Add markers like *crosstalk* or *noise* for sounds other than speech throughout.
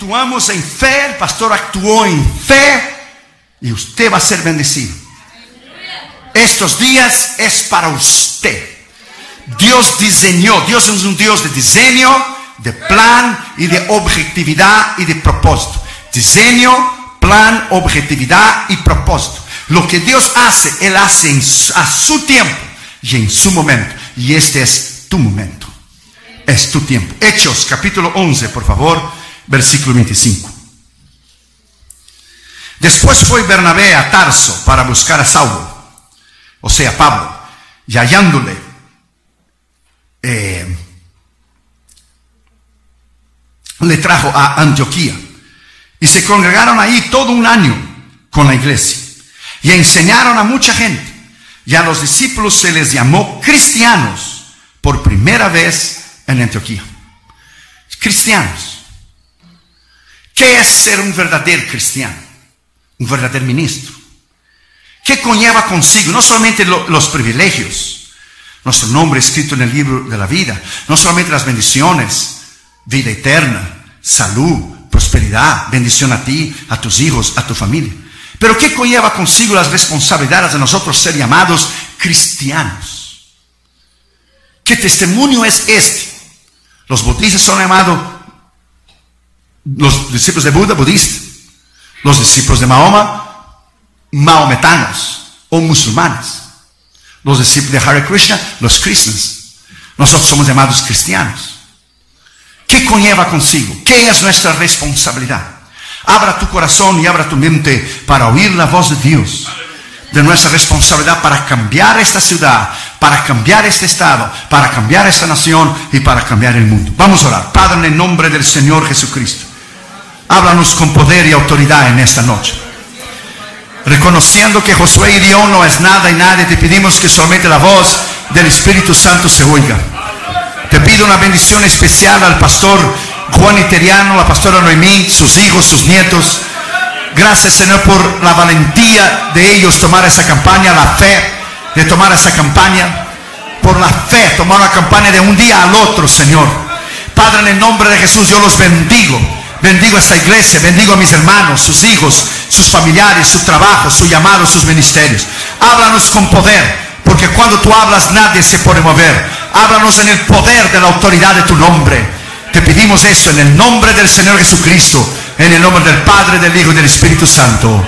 actuamos en fe, el pastor actuó en fe y usted va a ser bendecido. Estos días es para usted. Dios diseñó, Dios es un Dios de diseño, de plan y de objetividad y de propósito. Diseño, plan, objetividad y propósito. Lo que Dios hace, Él hace a su tiempo y en su momento. Y este es tu momento. Es tu tiempo. Hechos capítulo 11, por favor, versículo 25. Después fue Bernabé a Tarso para buscar a Saulo, o sea, Pablo, y hallándole, eh, le trajo a Antioquía. Y se congregaron ahí todo un año con la iglesia. Y enseñaron a mucha gente. Y a los discípulos se les llamó cristianos por primera vez en Antioquía. Cristianos. ¿Qué es ser un verdadero cristiano? Un verdadero ministro. ¿Qué conlleva consigo? No solamente los privilegios, nuestro nombre escrito en el libro de la vida, no solamente las bendiciones, vida eterna, salud, prosperidad, bendición a ti, a tus hijos, a tu familia. Pero ¿qué conlleva consigo las responsabilidades de nosotros ser llamados cristianos? ¿Qué testimonio es este? Los budistas son llamados los discípulos de Buda, budistas. Los discípulos de Mahoma, maometanos o musulmanes. Los discípulos de Hare Krishna, los cristianos. Nosotros somos llamados cristianos. ¿Qué conlleva consigo? ¿Qué es nuestra responsabilidad? Abra tu corazón y abra tu mente para oír la voz de Dios. De nuestra responsabilidad para cambiar esta ciudad, para cambiar este estado, para cambiar esta nación y para cambiar el mundo. Vamos a orar. Padre, en el nombre del Señor Jesucristo. Háblanos con poder y autoridad en esta noche. Reconociendo que Josué y Dios no es nada y nadie, te pedimos que solamente la voz del Espíritu Santo se oiga. Te pido una bendición especial al pastor Juan Iteriano, la pastora Noemí, sus hijos, sus nietos. Gracias Señor por la valentía de ellos tomar esa campaña, la fe de tomar esa campaña. Por la fe, tomar la campaña de un día al otro, Señor. Padre, en el nombre de Jesús yo los bendigo. Bendigo a esta iglesia, bendigo a mis hermanos, sus hijos, sus familiares, su trabajo, su llamado, sus ministerios. Háblanos con poder, porque cuando tú hablas nadie se puede mover. Háblanos en el poder de la autoridad de tu nombre. Te pedimos eso en el nombre del Señor Jesucristo, en el nombre del Padre, del Hijo y del Espíritu Santo.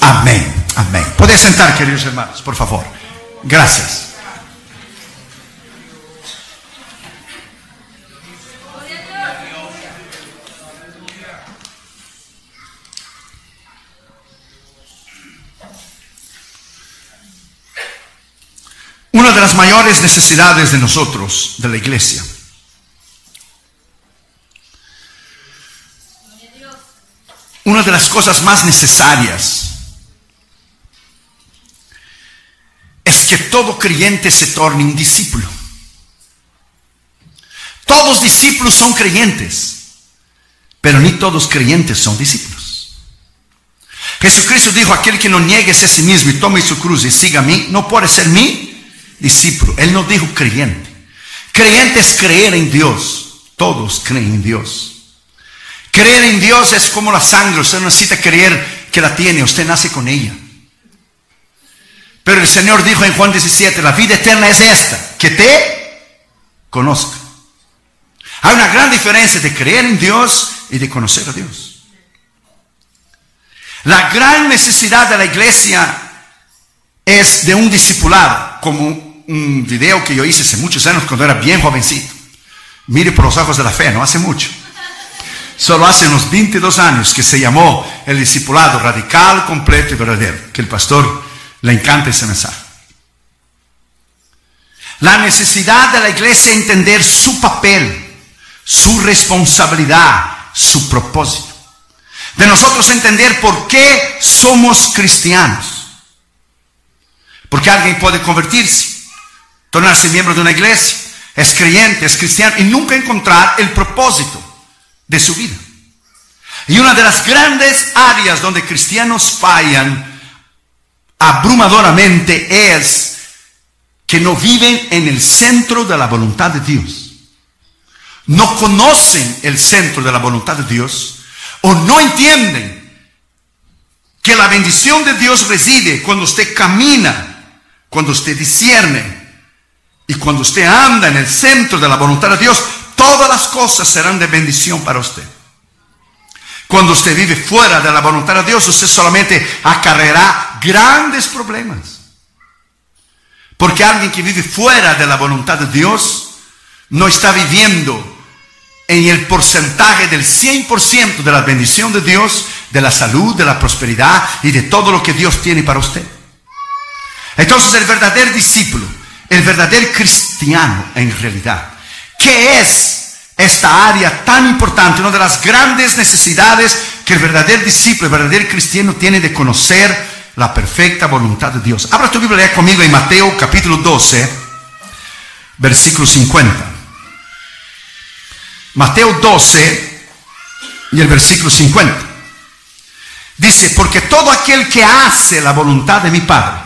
Amén. Amén. Puedes sentar, queridos hermanos, por favor. Gracias. Una de las mayores necesidades de nosotros, de la iglesia, una de las cosas más necesarias es que todo creyente se torne un discípulo. Todos discípulos son creyentes, pero ni todos creyentes son discípulos. Jesucristo dijo, aquel que no niegue a sí mismo y tome su cruz y siga a mí, no puede ser mi discípulo. Él no dijo creyente. Creyente es creer en Dios. Todos creen en Dios. Creer en Dios es como la sangre, usted no necesita creer que la tiene, usted nace con ella. Pero el Señor dijo en Juan 17, la vida eterna es esta, que te conozca. Hay una gran diferencia de creer en Dios y de conocer a Dios. La gran necesidad de la iglesia es de un discipulado, como un video que yo hice hace muchos años cuando era bien jovencito. Mire por los ojos de la fe, no hace mucho. Solo hace unos 22 años que se llamó el discipulado radical, completo y verdadero, que el pastor le encanta ese mensaje. La necesidad de la iglesia entender su papel, su responsabilidad, su propósito. De nosotros entender por qué somos cristianos. Porque alguien puede convertirse, tornarse miembro de una iglesia, es creyente, es cristiano y nunca encontrar el propósito de su vida. Y una de las grandes áreas donde cristianos fallan abrumadoramente es que no viven en el centro de la voluntad de Dios. No conocen el centro de la voluntad de Dios. o no entienden que la bendición de Dios reside cuando usted camina, cuando usted discierne y cuando usted anda en el centro de la voluntad de Dios, todas las cosas serán de bendición para usted. Cuando usted vive fuera de la voluntad de Dios, usted solamente acarreará grandes problemas. Porque alguien que vive fuera de la voluntad de Dios no está viviendo en el porcentaje del 100% de la bendición de Dios, de la salud, de la prosperidad y de todo lo que Dios tiene para usted. Entonces el verdadero discípulo, el verdadero cristiano en realidad, ¿qué es esta área tan importante? Una de las grandes necesidades que el verdadero discípulo, el verdadero cristiano tiene de conocer la perfecta voluntad de Dios. Abra tu Biblia conmigo en Mateo capítulo 12, versículo 50. Mateo 12 y el versículo 50. Dice, porque todo aquel que hace la voluntad de mi Padre.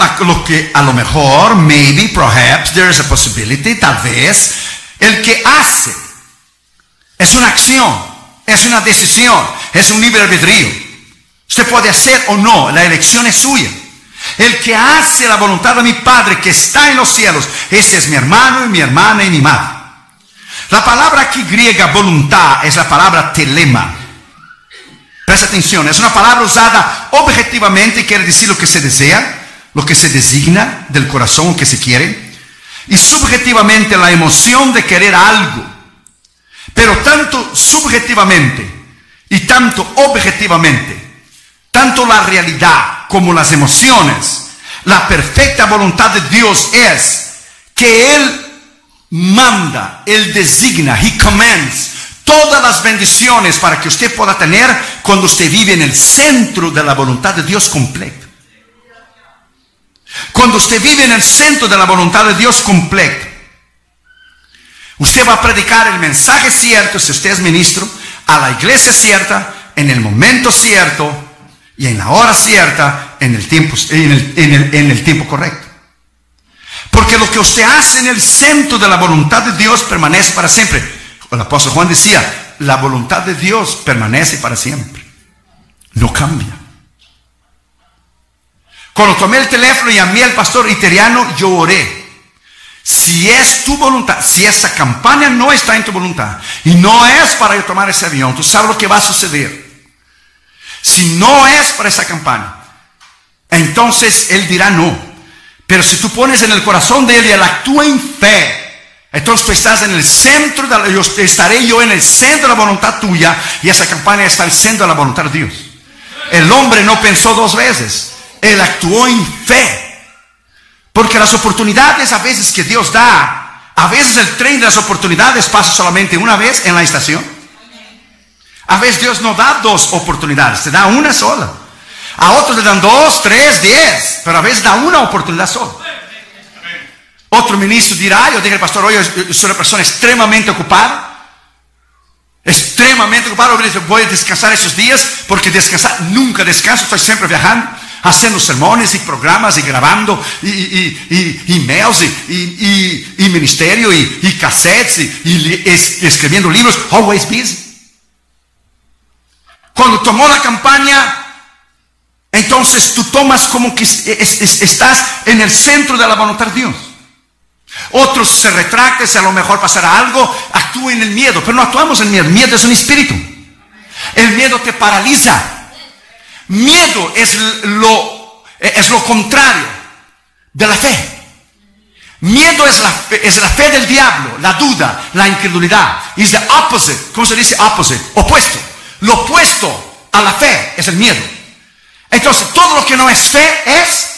A lo que a lo mejor, maybe, perhaps, there is a possibility, tal vez. El que hace es una acción, es una decisión, es un libre albedrío. Usted puede hacer o no, la elección es suya. El que hace la voluntad de mi Padre que está en los cielos, ese es mi hermano y mi hermana y mi madre. La palabra aquí griega voluntad es la palabra telema. Presta atención, es una palabra usada objetivamente, quiere decir lo que se desea, lo que se designa del corazón que se quiere, y subjetivamente la emoción de querer algo. Pero tanto subjetivamente y tanto objetivamente tanto la realidad como las emociones, la perfecta voluntad de Dios es que Él manda, Él designa, He commands todas las bendiciones para que usted pueda tener cuando usted vive en el centro de la voluntad de Dios completa. Cuando usted vive en el centro de la voluntad de Dios completa. Usted va a predicar el mensaje cierto, si usted es ministro, a la iglesia cierta, en el momento cierto, y en la hora cierta, en el tiempo, en el, tiempo correcto. Porque lo que usted hace en el centro de la voluntad de Dios permanece para siempre. El apóstol Juan decía, la voluntad de Dios permanece para siempre. No cambia. Cuando tomé el teléfono y llamé al pastor italiano, yo oré. Si es tu voluntad, si esa campaña no está en tu voluntad y no es para yo tomar ese avión, tú sabes lo que va a suceder. Si no es para esa campaña, entonces Él dirá no. Pero si tú pones en el corazón de Él y Él actúa en fe, entonces tú estás en el centro, de la, estaré yo en el centro de la voluntad tuya y esa campaña está en el centro de la voluntad de Dios. El hombre no pensó dos veces, Él actuó en fe. Porque las oportunidades a veces que Dios da, a veces el tren de las oportunidades pasa solamente una vez en la estación. A veces Dios no da dos oportunidades, te da una sola. A otros le dan dos, tres, diez, pero a veces da una oportunidad sola. Otro ministro dirá, yo dije al pastor, oye, soy una persona extremadamente ocupada, extremadamente ocupada, voy a descansar esos días, porque descansar, nunca descanso, estoy siempre viajando, haciendo sermones y programas y grabando y, y, y emails y, ministerio y, cassettes y, escribiendo libros, always busy. Cuando tomó la campaña, entonces tú tomas como que estás en el centro de la voluntad de Dios. Otros se retracten, si a lo mejor pasará algo, actúen en el miedo, pero no actuamos en miedo. El miedo es un espíritu. El miedo te paraliza. Miedo es lo, es lo contrario de la fe. Miedo es la, es la fe del diablo, la duda, la incredulidad. Es the opposite. ¿Cómo se dice opposite? Opuesto. Lo opuesto a la fe es el miedo. Entonces, todo lo que no es fe es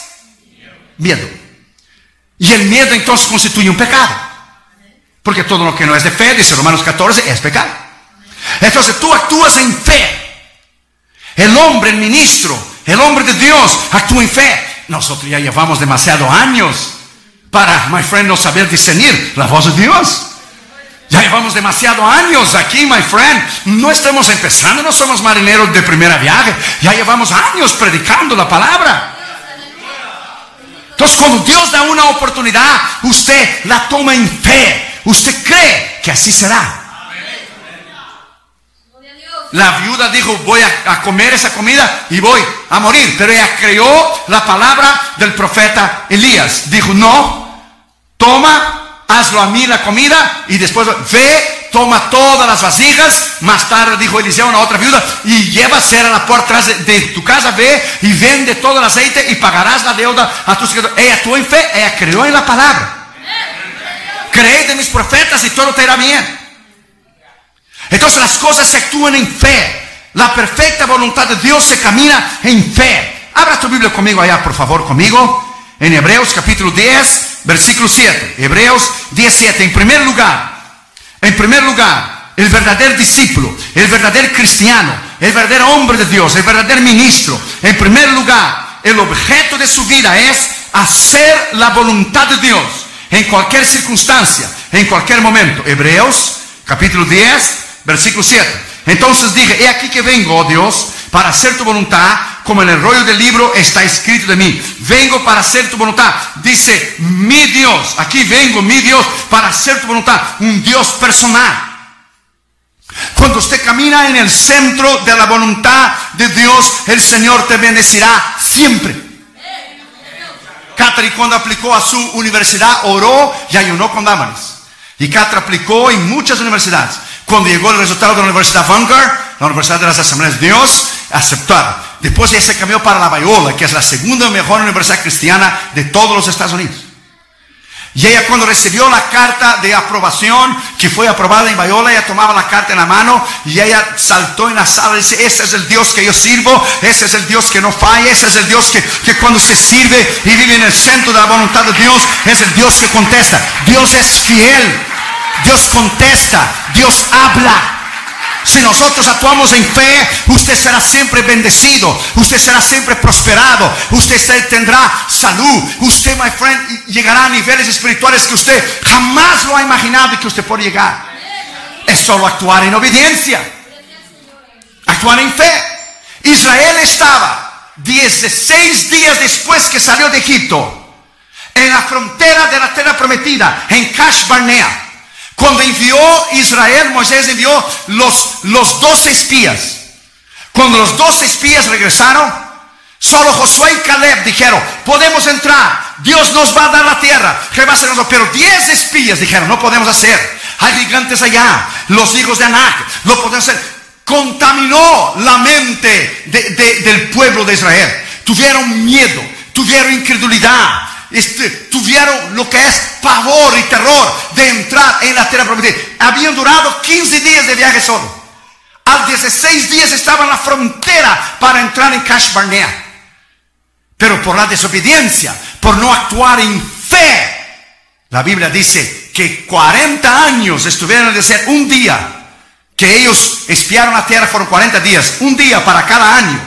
miedo. Y el miedo entonces constituye un pecado. Porque todo lo que no es de fe, dice Romanos 14, es pecado. Entonces tú actúas en fe. El hombre, el ministro, el hombre de Dios actúa en fe. Nosotros ya llevamos demasiados años para, my friend, no saber discernir la voz de Dios. Ya llevamos demasiados años aquí, my friend. No estamos empezando, no somos marineros de primera viaje. Ya llevamos años predicando la palabra. Entonces, cuando Dios da una oportunidad, usted la toma en fe. Usted cree que así será. La viuda dijo, voy a, comer esa comida y voy a morir. Pero ella creó la palabra del profeta Elías. Dijo, no, toma, hazlo a mí la comida y después ve, toma todas las vasijas. Más tarde dijo Eliseo a una otra viuda y lleva cera a la puerta de, tu casa, ve y vende todo el aceite y pagarás la deuda a tus hijos. Ella actuó en fe, ella creó en la palabra. Cree de mis profetas y todo te irá bien. Entonces las cosas se actúan en fe. La perfecta voluntad de Dios se camina en fe. Abra tu Biblia conmigo allá, por favor, conmigo. En Hebreos capítulo 10, versículo 7. Hebreos 17. En primer lugar, en primer lugar, el verdadero discípulo, el verdadero cristiano, el verdadero hombre de Dios, el verdadero ministro. En primer lugar, el objeto de su vida es hacer la voluntad de Dios en cualquier circunstancia, en cualquier momento. Hebreos capítulo 10, Versículo 7. Entonces dije, he aquí que vengo, oh Dios, para hacer tu voluntad, como en el rollo del libro está escrito de mí. Vengo para hacer tu voluntad. Dice, mi Dios, aquí vengo, mi Dios, para hacer tu voluntad. Un Dios personal. Cuando usted camina en el centro de la voluntad de Dios, el Señor te bendecirá siempre. Catherine cuando aplicó a su universidad oró y ayunó con Damaris. Y Catra aplicó en muchas universidades. Cuando llegó el resultado de la Universidad Vanguard, la Universidad de las Asambleas de Dios, aceptaron. Después ella se cambió para la Bayola, que es la segunda mejor universidad cristiana de todos los Estados Unidos. Y ella cuando recibió la carta de aprobación, que fue aprobada en Bayola, ella tomaba la carta en la mano y ella saltó en la sala y dice, ese es el Dios que yo sirvo, ese es el Dios que no falla, ese es el Dios que, que cuando se sirve y vive en el centro de la voluntad de Dios, es el Dios que contesta. Dios es fiel. Dios contesta, Dios habla. Si nosotros actuamos en fe, usted será siempre bendecido, usted será siempre prosperado, usted tendrá salud, usted, my friend, llegará a niveles espirituales que usted jamás lo ha imaginado y que usted puede llegar. Es solo actuar en obediencia, actuar en fe. Israel estaba 16 días después que salió de Egipto, en la frontera de la tierra prometida, en Cash Barnea. Cuando envió Israel, Moisés envió los, los 12 espías. Cuando los 12 espías regresaron, solo Josué y Caleb dijeron, podemos entrar, Dios nos va a dar la tierra, pero 10 espías dijeron, no podemos hacer, hay gigantes allá, los hijos de Anac, no podemos hacer. Contaminó la mente del pueblo de Israel. Tuvieron miedo, tuvieron incredulidad, este, tuvieron lo que es pavor y terror de entrar en la tierra prometida. Habían durado 15 días de viaje solo. Al 16 días estaban en la frontera para entrar en Cash Barnea. Pero por la desobediencia, por no actuar en fe, la Biblia dice que 40 años estuvieron en el desierto. Un día que ellos espiaron la tierra fueron 40 días. Un día para cada año.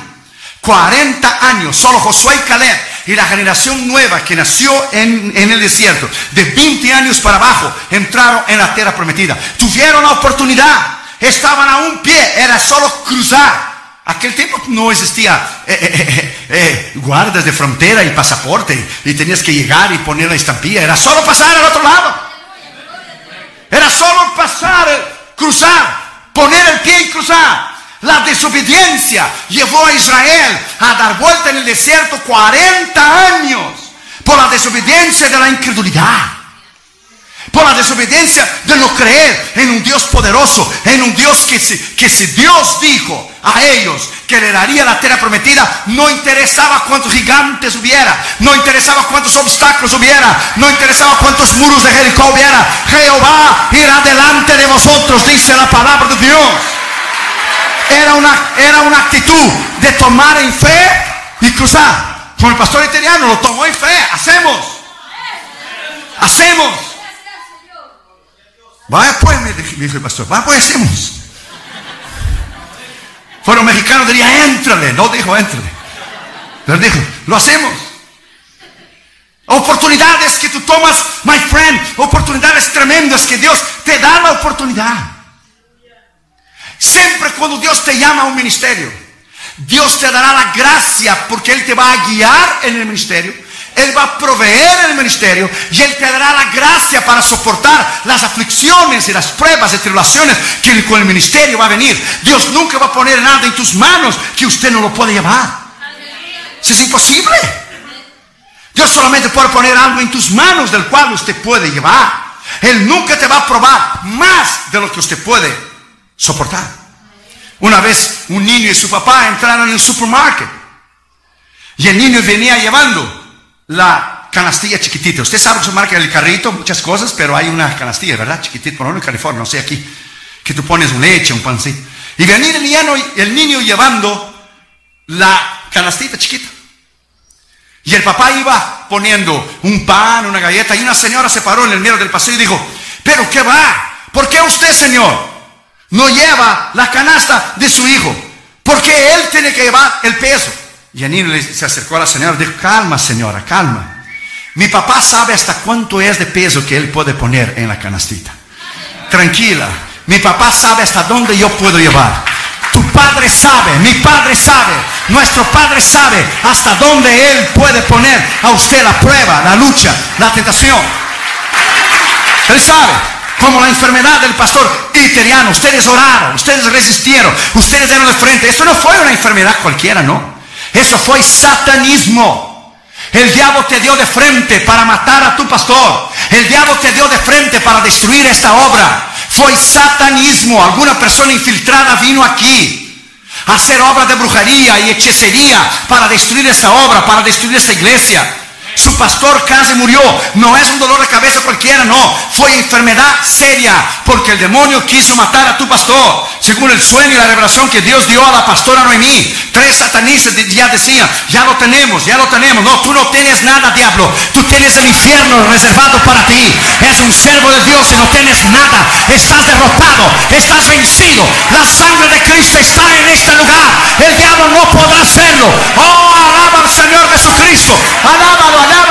40 años. Solo Josué y Caleb y la generación nueva que nació en, el desierto, de 20 años para abajo, entraron en la tierra prometida. Tuvieron la oportunidad, estaban a un pie, era solo cruzar. Aquel tiempo no existía eh, eh, eh, guardas de frontera y pasaporte y tenías que llegar y poner la estampilla. Era solo pasar al otro lado. Era solo pasar, cruzar, poner el pie y cruzar. La desobediencia llevó a Israel a dar vuelta en el desierto 40 años por la desobediencia de la incredulidad. Por la desobediencia de no creer en un Dios poderoso, en un Dios que si, que si Dios dijo a ellos que le daría la tierra prometida, no interesaba cuántos gigantes hubiera, no interesaba cuántos obstáculos hubiera, no interesaba cuántos muros de Jericó hubiera. Jehová irá delante de vosotros, dice la palabra de Dios. Era una, era una actitud de tomar en fe y cruzar. Como el pastor italiano lo tomó en fe. Hacemos. Hacemos. Vaya pues, me dijo el pastor. Vaya pues, hacemos. Fueron mexicanos, diría, éntrale. No dijo, éntrale. Pero dijo, lo hacemos. Oportunidades que tú tomas, my friend. Oportunidades tremendas que Dios te da la oportunidad. Siempre cuando Dios te llama a un ministerio, Dios te dará la gracia porque Él te va a guiar en el ministerio. Él va a proveer el ministerio y Él te dará la gracia para soportar las aflicciones y las pruebas y tribulaciones que con el ministerio va a venir. Dios nunca va a poner nada en tus manos que usted no lo puede llevar. Si es imposible. Dios solamente puede poner algo en tus manos del cual usted puede llevar. Él nunca te va a probar más de lo que usted puede soportar. Una vez un niño y su papá entraron en el supermercado y el niño venía llevando la canastilla chiquitita. Usted sabe que se marca el carrito, muchas cosas, pero hay una canastilla, ¿verdad? Chiquitita, por ejemplo en California, no sé aquí, que tú pones leche, un pancito. Y venía el niño, el niño llevando la canastita chiquita. Y el papá iba poniendo un pan, una galleta, y una señora se paró en el medio del paseo y dijo, pero ¿qué va? ¿Por qué usted, señor, no lleva la canasta de su hijo? Porque él tiene que llevar el peso. Y el niño se acercó a la señora dijo, calma señora, calma. Mi papá sabe hasta cuánto es de peso que él puede poner en la canastita. Tranquila, mi papá sabe hasta dónde yo puedo llevar. Tu padre sabe, mi padre sabe, nuestro padre sabe hasta dónde él puede poner a usted la prueba, la lucha, la tentación. Él sabe como la enfermedad del pastor iteriano. Ustedes oraron, ustedes resistieron, ustedes dieron de frente. Esto no fue una enfermedad cualquiera, no. Eso fue satanismo. El diablo te dio de frente para matar a tu pastor. El diablo te dio de frente para destruir esta obra. Fue satanismo. Alguna persona infiltrada vino aquí a hacer obra de brujería y hechicería para destruir esta obra, para destruir esta iglesia. Su pastor casi murió. No es un dolor de cabeza cualquiera, no. Fue enfermedad seria porque el demonio quiso matar a tu pastor. Según el sueño y la revelación que Dios dio a la pastora Noemí. Tres satanistas ya decían, ya lo tenemos, ya lo tenemos. No, tú no tienes nada, diablo. Tú tienes el infierno reservado para ti. Es un servo de Dios y no tienes nada. Estás derrotado, estás vencido. La sangre de Cristo está en este lugar. El diablo no podrá hacerlo. Oh, alaba al Señor Jesucristo. Alábalo, alábalo.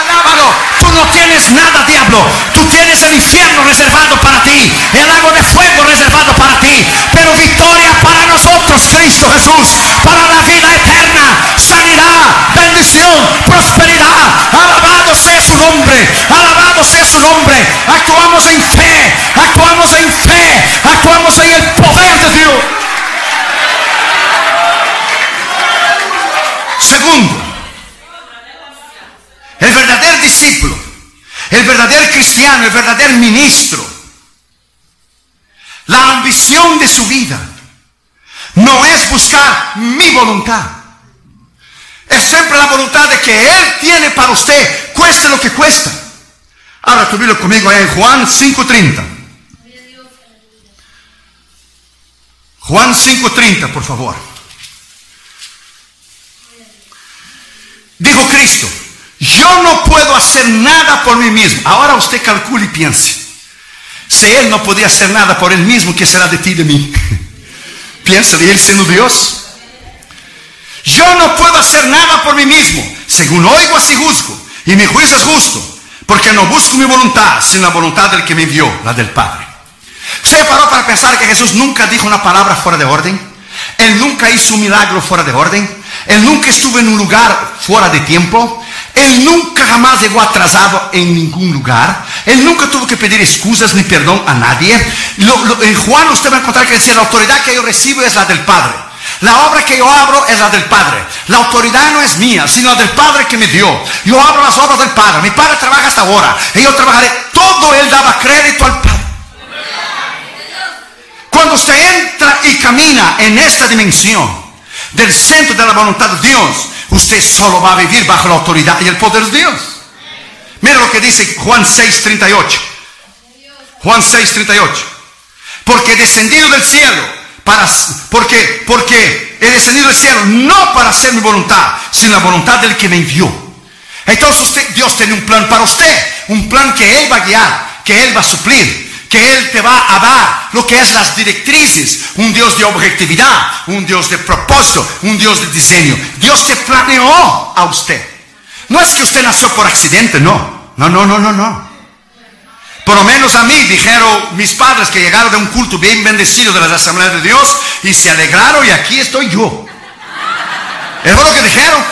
Alábalo. Tú no tienes nada, diablo. Tú tienes el infierno reservado para ti. El lago de fuego reservado para ti. Pero victoria para nosotros, Cristo Jesús. Para la vida eterna. Sanidad, bendición, prosperidad. Alabado sea su nombre. Alabado sea su nombre. Actuamos en fe. Actuamos en fe. Actuamos en el poder de Dios. Segundo, el verdadero discípulo, el verdadero cristiano, el verdadero ministro, la ambición de su vida no es buscar mi voluntad. Es siempre la voluntad de que Él tiene para usted, cueste lo que cuesta. Ahora tu Biblia conmigo en Juan 5.30. Juan 5.30, por favor. Dijo Cristo, yo no puedo hacer nada por mí mismo. Ahora usted calcule y piense. Si Él no podía hacer nada por Él mismo, ¿qué será de ti y de mí? *laughs* Piensa de Él siendo Dios. Yo no puedo hacer nada por mí mismo. Según oigo, así juzgo. Y mi juicio es justo. Porque no busco mi voluntad, sino la voluntad del que me envió, la del Padre. ¿Usted paró para pensar que Jesús nunca dijo una palabra fuera de orden? Él nunca hizo un milagro fuera de orden. Él nunca estuvo en un lugar fuera de tiempo. Él nunca jamás llegó atrasado en ningún lugar. Él nunca tuvo que pedir excusas ni perdón a nadie. en Juan usted va a encontrar que decía, la autoridad que yo recibo es la del Padre. La obra que yo abro es la del Padre. La autoridad no es mía, sino la del Padre que me dio. Yo abro las obras del Padre. Mi Padre trabaja hasta ahora. Y yo trabajaré. Todo Él daba crédito al Padre. Cuando usted entra y camina en esta dimensión del centro de la voluntad de Dios, usted solo va a vivir bajo la autoridad y el poder de Dios. Mira lo que dice Juan 6:38. Juan 6:38. Porque he descendido del cielo para porque porque he descendido del cielo no para hacer mi voluntad, sino la voluntad del que me envió. Entonces usted, Dios tiene un plan para usted, un plan que él va a guiar, que él va a suplir, que Él te va a dar lo que es las directrices, un Dios de objetividad, un Dios de propósito, un Dios de diseño. Dios te planeó a usted. No es que usted nació por accidente, no. No, no, no, no, no. Por lo menos a mí dijeron mis padres que llegaron de un culto bien bendecido de las asambleas de Dios y se alegraron y aquí estoy yo. Es lo que dijeron.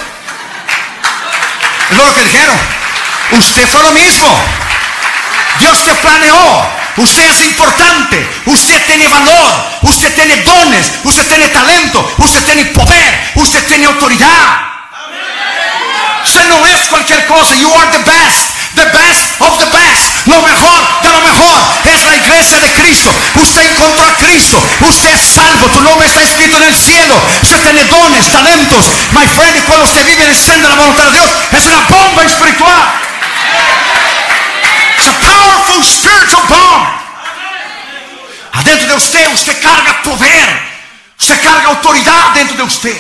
Es lo que dijeron. Usted fue lo mismo. Dios te planeó. Usted es importante. Usted tiene valor. Usted tiene dones. Usted tiene talento. Usted tiene poder. Usted tiene autoridad. Usted no es cualquier cosa. You are the best. The best of the best. Lo mejor de lo mejor es la iglesia de Cristo. Usted encontró a Cristo. Usted es salvo. Tu nombre está escrito en el cielo. Usted tiene dones, talentos. My friend, cuando usted vive en el seno de la voluntad de Dios, es una bomba espiritual. Usted, usted carga poder. Usted carga autoridad dentro de usted.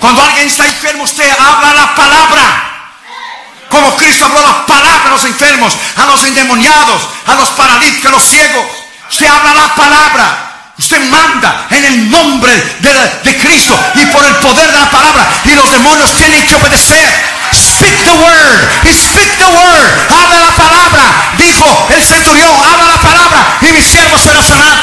Cuando alguien está enfermo, usted habla la palabra. Como Cristo habló la palabra a los enfermos, a los endemoniados, a los paralíticos, a los ciegos. Usted habla la palabra. Usted manda en el nombre de, de Cristo y por el poder de la palabra. Y los demonios tienen que obedecer. Speak the word. Speak the word. Habla la palabra. Dijo el centurión, habla la palabra y mi siervo será sanado.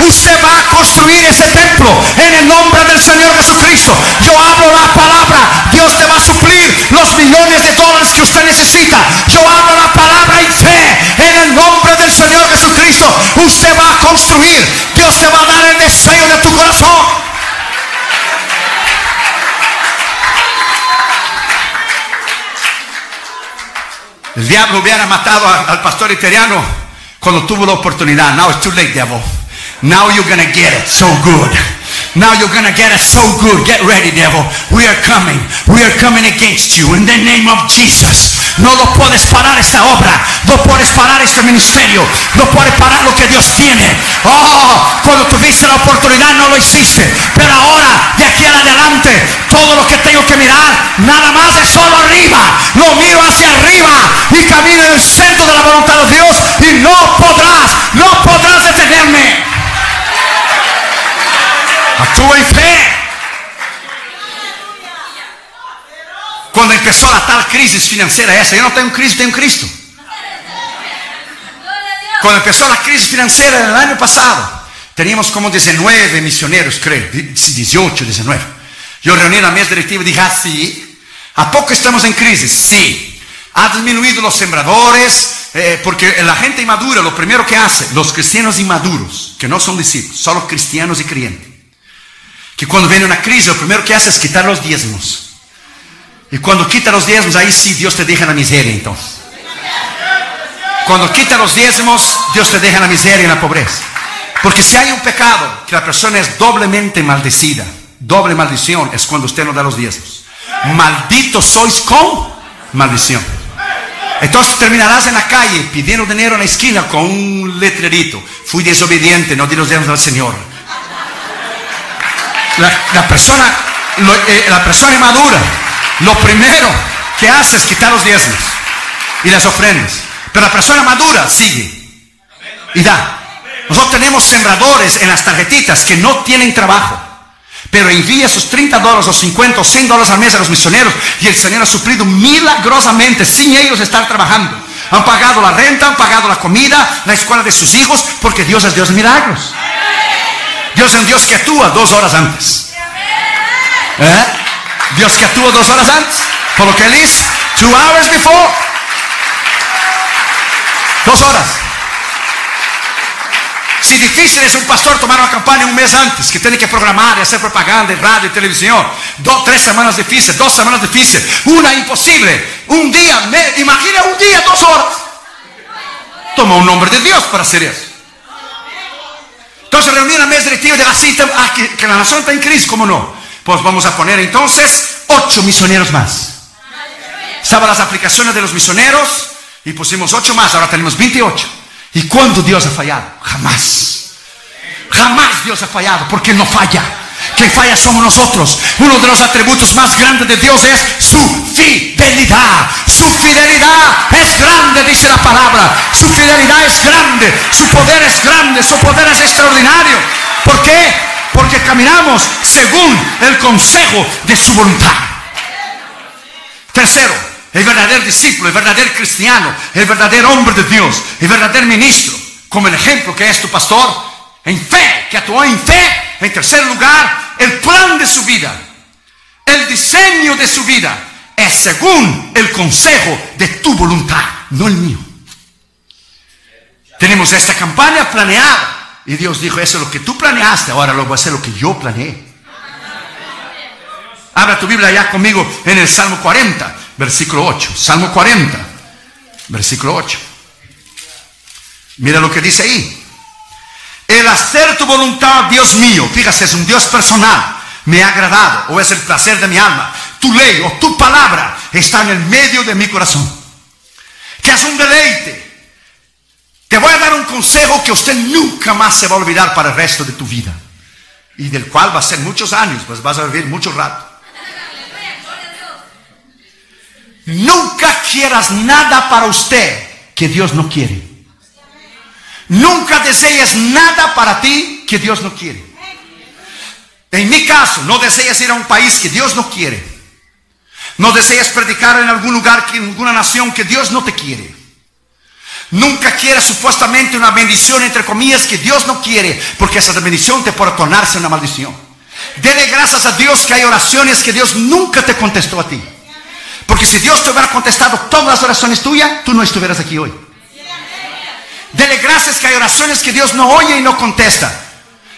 Usted va a construir ese templo en el nombre del Señor Jesucristo. Yo hablo la palabra. Dios te va a suplir los millones de dólares que usted necesita. Yo hablo la palabra en fe. En el nombre del Señor Jesucristo. Usted va a construir. Dios te va a dar el deseo de tu corazón. El diablo hubiera matado a- al pastor italiano cuando tuvo la oportunidad. Now it's too late, devil. Now you're gonna get it so good. Now you're gonna get it so good. Get ready, devil. We are coming. We are coming against you in the name of Jesus. No lo puedes parar esta obra. No puedes parar este ministerio. No puedes parar lo que Dios tiene. Oh, cuando tuviste la oportunidad no lo hiciste. Pero ahora, de aquí en adelante, todo lo que tengo que mirar, nada más es solo arriba. Lo miro hacia arriba y camino en el centro de la voluntad de Dios y no podrás, no podrás detenerme. Actúa en fe. Cuando empezó la tal crisis financiera esa, yo no tengo crisis, tengo Cristo. Cuando empezó la crisis financiera el año pasado, teníamos como 19 misioneros, creo, 18, 19. Yo reuní la mesa directiva y dije, ah, sí, ¿a poco estamos en crisis? Sí. Ha disminuido los sembradores, eh, porque la gente inmadura, lo primero que hace, los cristianos inmaduros, que no son discípulos, solo cristianos y creyentes, que cuando viene una crisis, lo primero que hace es quitar los diezmos. Y cuando quita los diezmos, ahí sí Dios te deja en la miseria entonces. Cuando quita los diezmos, Dios te deja en la miseria y en la pobreza. Porque si hay un pecado que la persona es doblemente maldecida, doble maldición es cuando usted no da los diezmos. Malditos sois con maldición. Entonces terminarás en la calle pidiendo dinero en la esquina con un letrerito. Fui desobediente, no di los diezmos al Señor. La, la persona, lo- eh, la persona inmadura, lo primero que hace es quitar los diezmos y las ofrendas. Pero la persona madura sigue y da. Nosotros tenemos sembradores en las tarjetitas que no tienen trabajo. Pero envía esos 30 dólares o 50 o 100 dólares al mes a los misioneros y el Señor ha suplido milagrosamente sin ellos estar trabajando. Han pagado la renta, han pagado la comida, la escuela de sus hijos, porque Dios es Dios de milagros. Dios es un Dios que actúa dos horas antes. ¿Eh? Dios que actúa dos horas antes. Por lo que Él dice, two hours before. Dos horas. Si difícil es un pastor tomar una campaña un mes antes, que tiene que programar y hacer propaganda en radio y televisión. Dos, tres semanas difíciles, dos semanas difíciles, una imposible, un día, imagina un día, dos horas. Toma un nombre de Dios para hacer eso. Entonces reuní la mesa directiva de la cita, ah, que, que la nación está en crisis, ¿cómo no? Pues vamos a poner entonces ocho misioneros más. Estaban las aplicaciones de los misioneros y pusimos ocho más, ahora tenemos 28. ¿Y cuándo Dios ha fallado? Jamás. Jamás Dios ha fallado, porque no falla. Quien falla somos nosotros. Uno de los atributos más grandes de Dios es su fidelidad. Su fidelidad es grande, dice la palabra. Su fidelidad es grande. Su poder es grande. Su poder es extraordinario. ¿Por qué? Porque caminamos según el consejo de su voluntad. Tercero, el verdadero discípulo, el verdadero cristiano, el verdadero hombre de Dios, el verdadero ministro, como el ejemplo que es tu pastor, en fe, que actuó en fe. En tercer lugar, el plan de su vida, el diseño de su vida es según el consejo de tu voluntad, no el mío. Tenemos esta campaña planeada. Y Dios dijo, eso es lo que tú planeaste, ahora lo voy a hacer lo que yo planeé. Abra tu Biblia ya conmigo en el Salmo 40, versículo 8. Salmo 40, versículo 8. Mira lo que dice ahí. El hacer tu voluntad, Dios mío, fíjate, es un Dios personal, me ha agradado o es el placer de mi alma. Tu ley o tu palabra está en el medio de mi corazón. Que es un deleite. Te voy a dar un consejo que usted nunca más se va a olvidar para el resto de tu vida. Y del cual va a ser muchos años, pues vas a vivir mucho rato. Nunca quieras nada para usted que Dios no quiere. Nunca desees nada para ti que Dios no quiere. En mi caso, no desees ir a un país que Dios no quiere. No desees predicar en algún lugar, en alguna nación que Dios no te quiere. Nunca quieras supuestamente una bendición, entre comillas, que Dios no quiere, porque esa bendición te puede tornarse una maldición. Dele gracias a Dios que hay oraciones que Dios nunca te contestó a ti. Porque si Dios te hubiera contestado todas las oraciones tuyas, tú no estuvieras aquí hoy. Dele gracias que hay oraciones que Dios no oye y no contesta.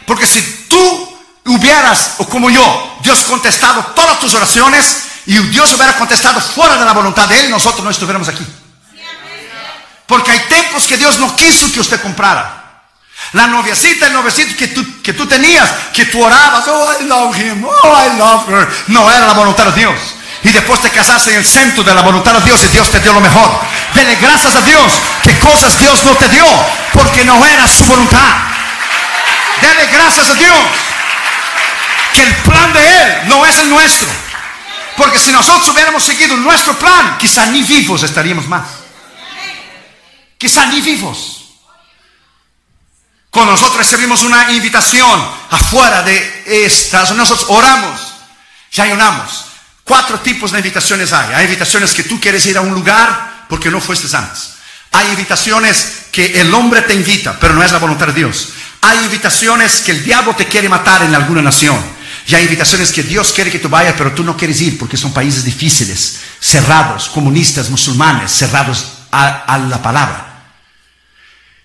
Porque si tú hubieras, o como yo, Dios contestado todas tus oraciones y Dios hubiera contestado fuera de la voluntad de Él, nosotros no estuviéramos aquí. Porque hay templos que Dios no quiso que usted comprara. La noviecita, el noviecito que tú, que tú tenías, que tú orabas, oh, I love him, oh, I love her, no era la voluntad de Dios. Y después te casaste en el centro de la voluntad de Dios y Dios te dio lo mejor. Dele gracias a Dios que cosas Dios no te dio porque no era su voluntad. Dele gracias a Dios que el plan de Él no es el nuestro. Porque si nosotros hubiéramos seguido nuestro plan, quizá ni vivos estaríamos más. Quizá ni vivos. Cuando nosotros recibimos una invitación afuera de estas, nosotros oramos y ayunamos. Cuatro tipos de invitaciones hay. Hay invitaciones que tú quieres ir a un lugar porque no fuiste antes. Hay invitaciones que el hombre te invita, pero no es la voluntad de Dios. Hay invitaciones que el diablo te quiere matar en alguna nación. Y hay invitaciones que Dios quiere que tú vayas, pero tú no quieres ir porque son países difíciles, cerrados, comunistas, musulmanes, cerrados a la palabra.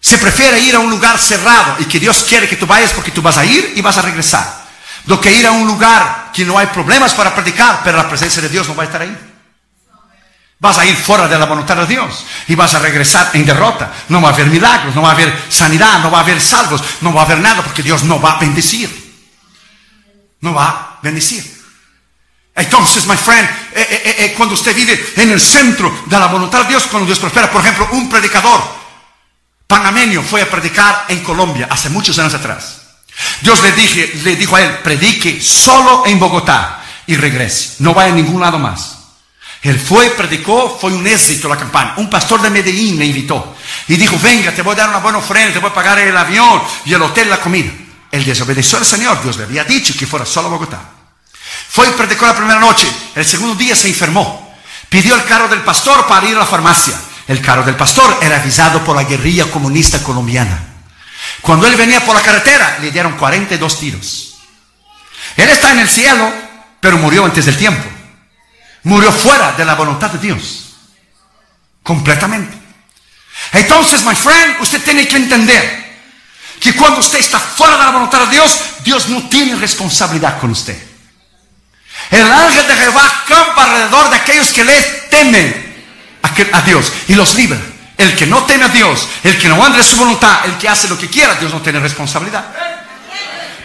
Se prefiere ir a un lugar cerrado y que Dios quiere que tú vayas porque tú vas a ir y vas a regresar lo que ir a un lugar que no hay problemas para predicar, pero la presencia de Dios no va a estar ahí. Vas a ir fuera de la voluntad de Dios y vas a regresar en derrota. No va a haber milagros, no va a haber sanidad, no va a haber salvos, no va a haber nada porque Dios no va a bendecir. No va a bendecir. Entonces, my friend, eh, eh, eh, cuando usted vive en el centro de la voluntad de Dios, cuando Dios prospera, por ejemplo, un predicador panameño fue a predicar en Colombia hace muchos años atrás. Dios le, dijo a él, predique solo en Bogotá y regrese. No vaya a ningún lado más. Él fue, predicó, fue un éxito la campaña. Un pastor de Medellín le invitó y dijo, venga, te voy a dar una buena ofrenda, te voy a pagar el avión y el hotel, la comida. Él desobedeció al Señor, Dios le había dicho que fuera solo a Bogotá. Fue y predicó la primera noche, el segundo día se enfermó. Pidió el carro del pastor para ir a la farmacia. El carro del pastor era avisado por la guerrilla comunista colombiana. Cuando él venía por la carretera, le dieron 42 tiros. Él está en el cielo, pero murió antes del tiempo. Murió fuera de la voluntad de Dios. Completamente. Entonces, my friend, usted tiene que entender que cuando usted está fuera de la voluntad de Dios, Dios no tiene responsabilidad con usted. El ángel de Jehová campa alrededor de aquellos que le temen a Dios y los libra. El que no teme a Dios, el que no anda su voluntad, el que hace lo que quiera, Dios no tiene responsabilidad.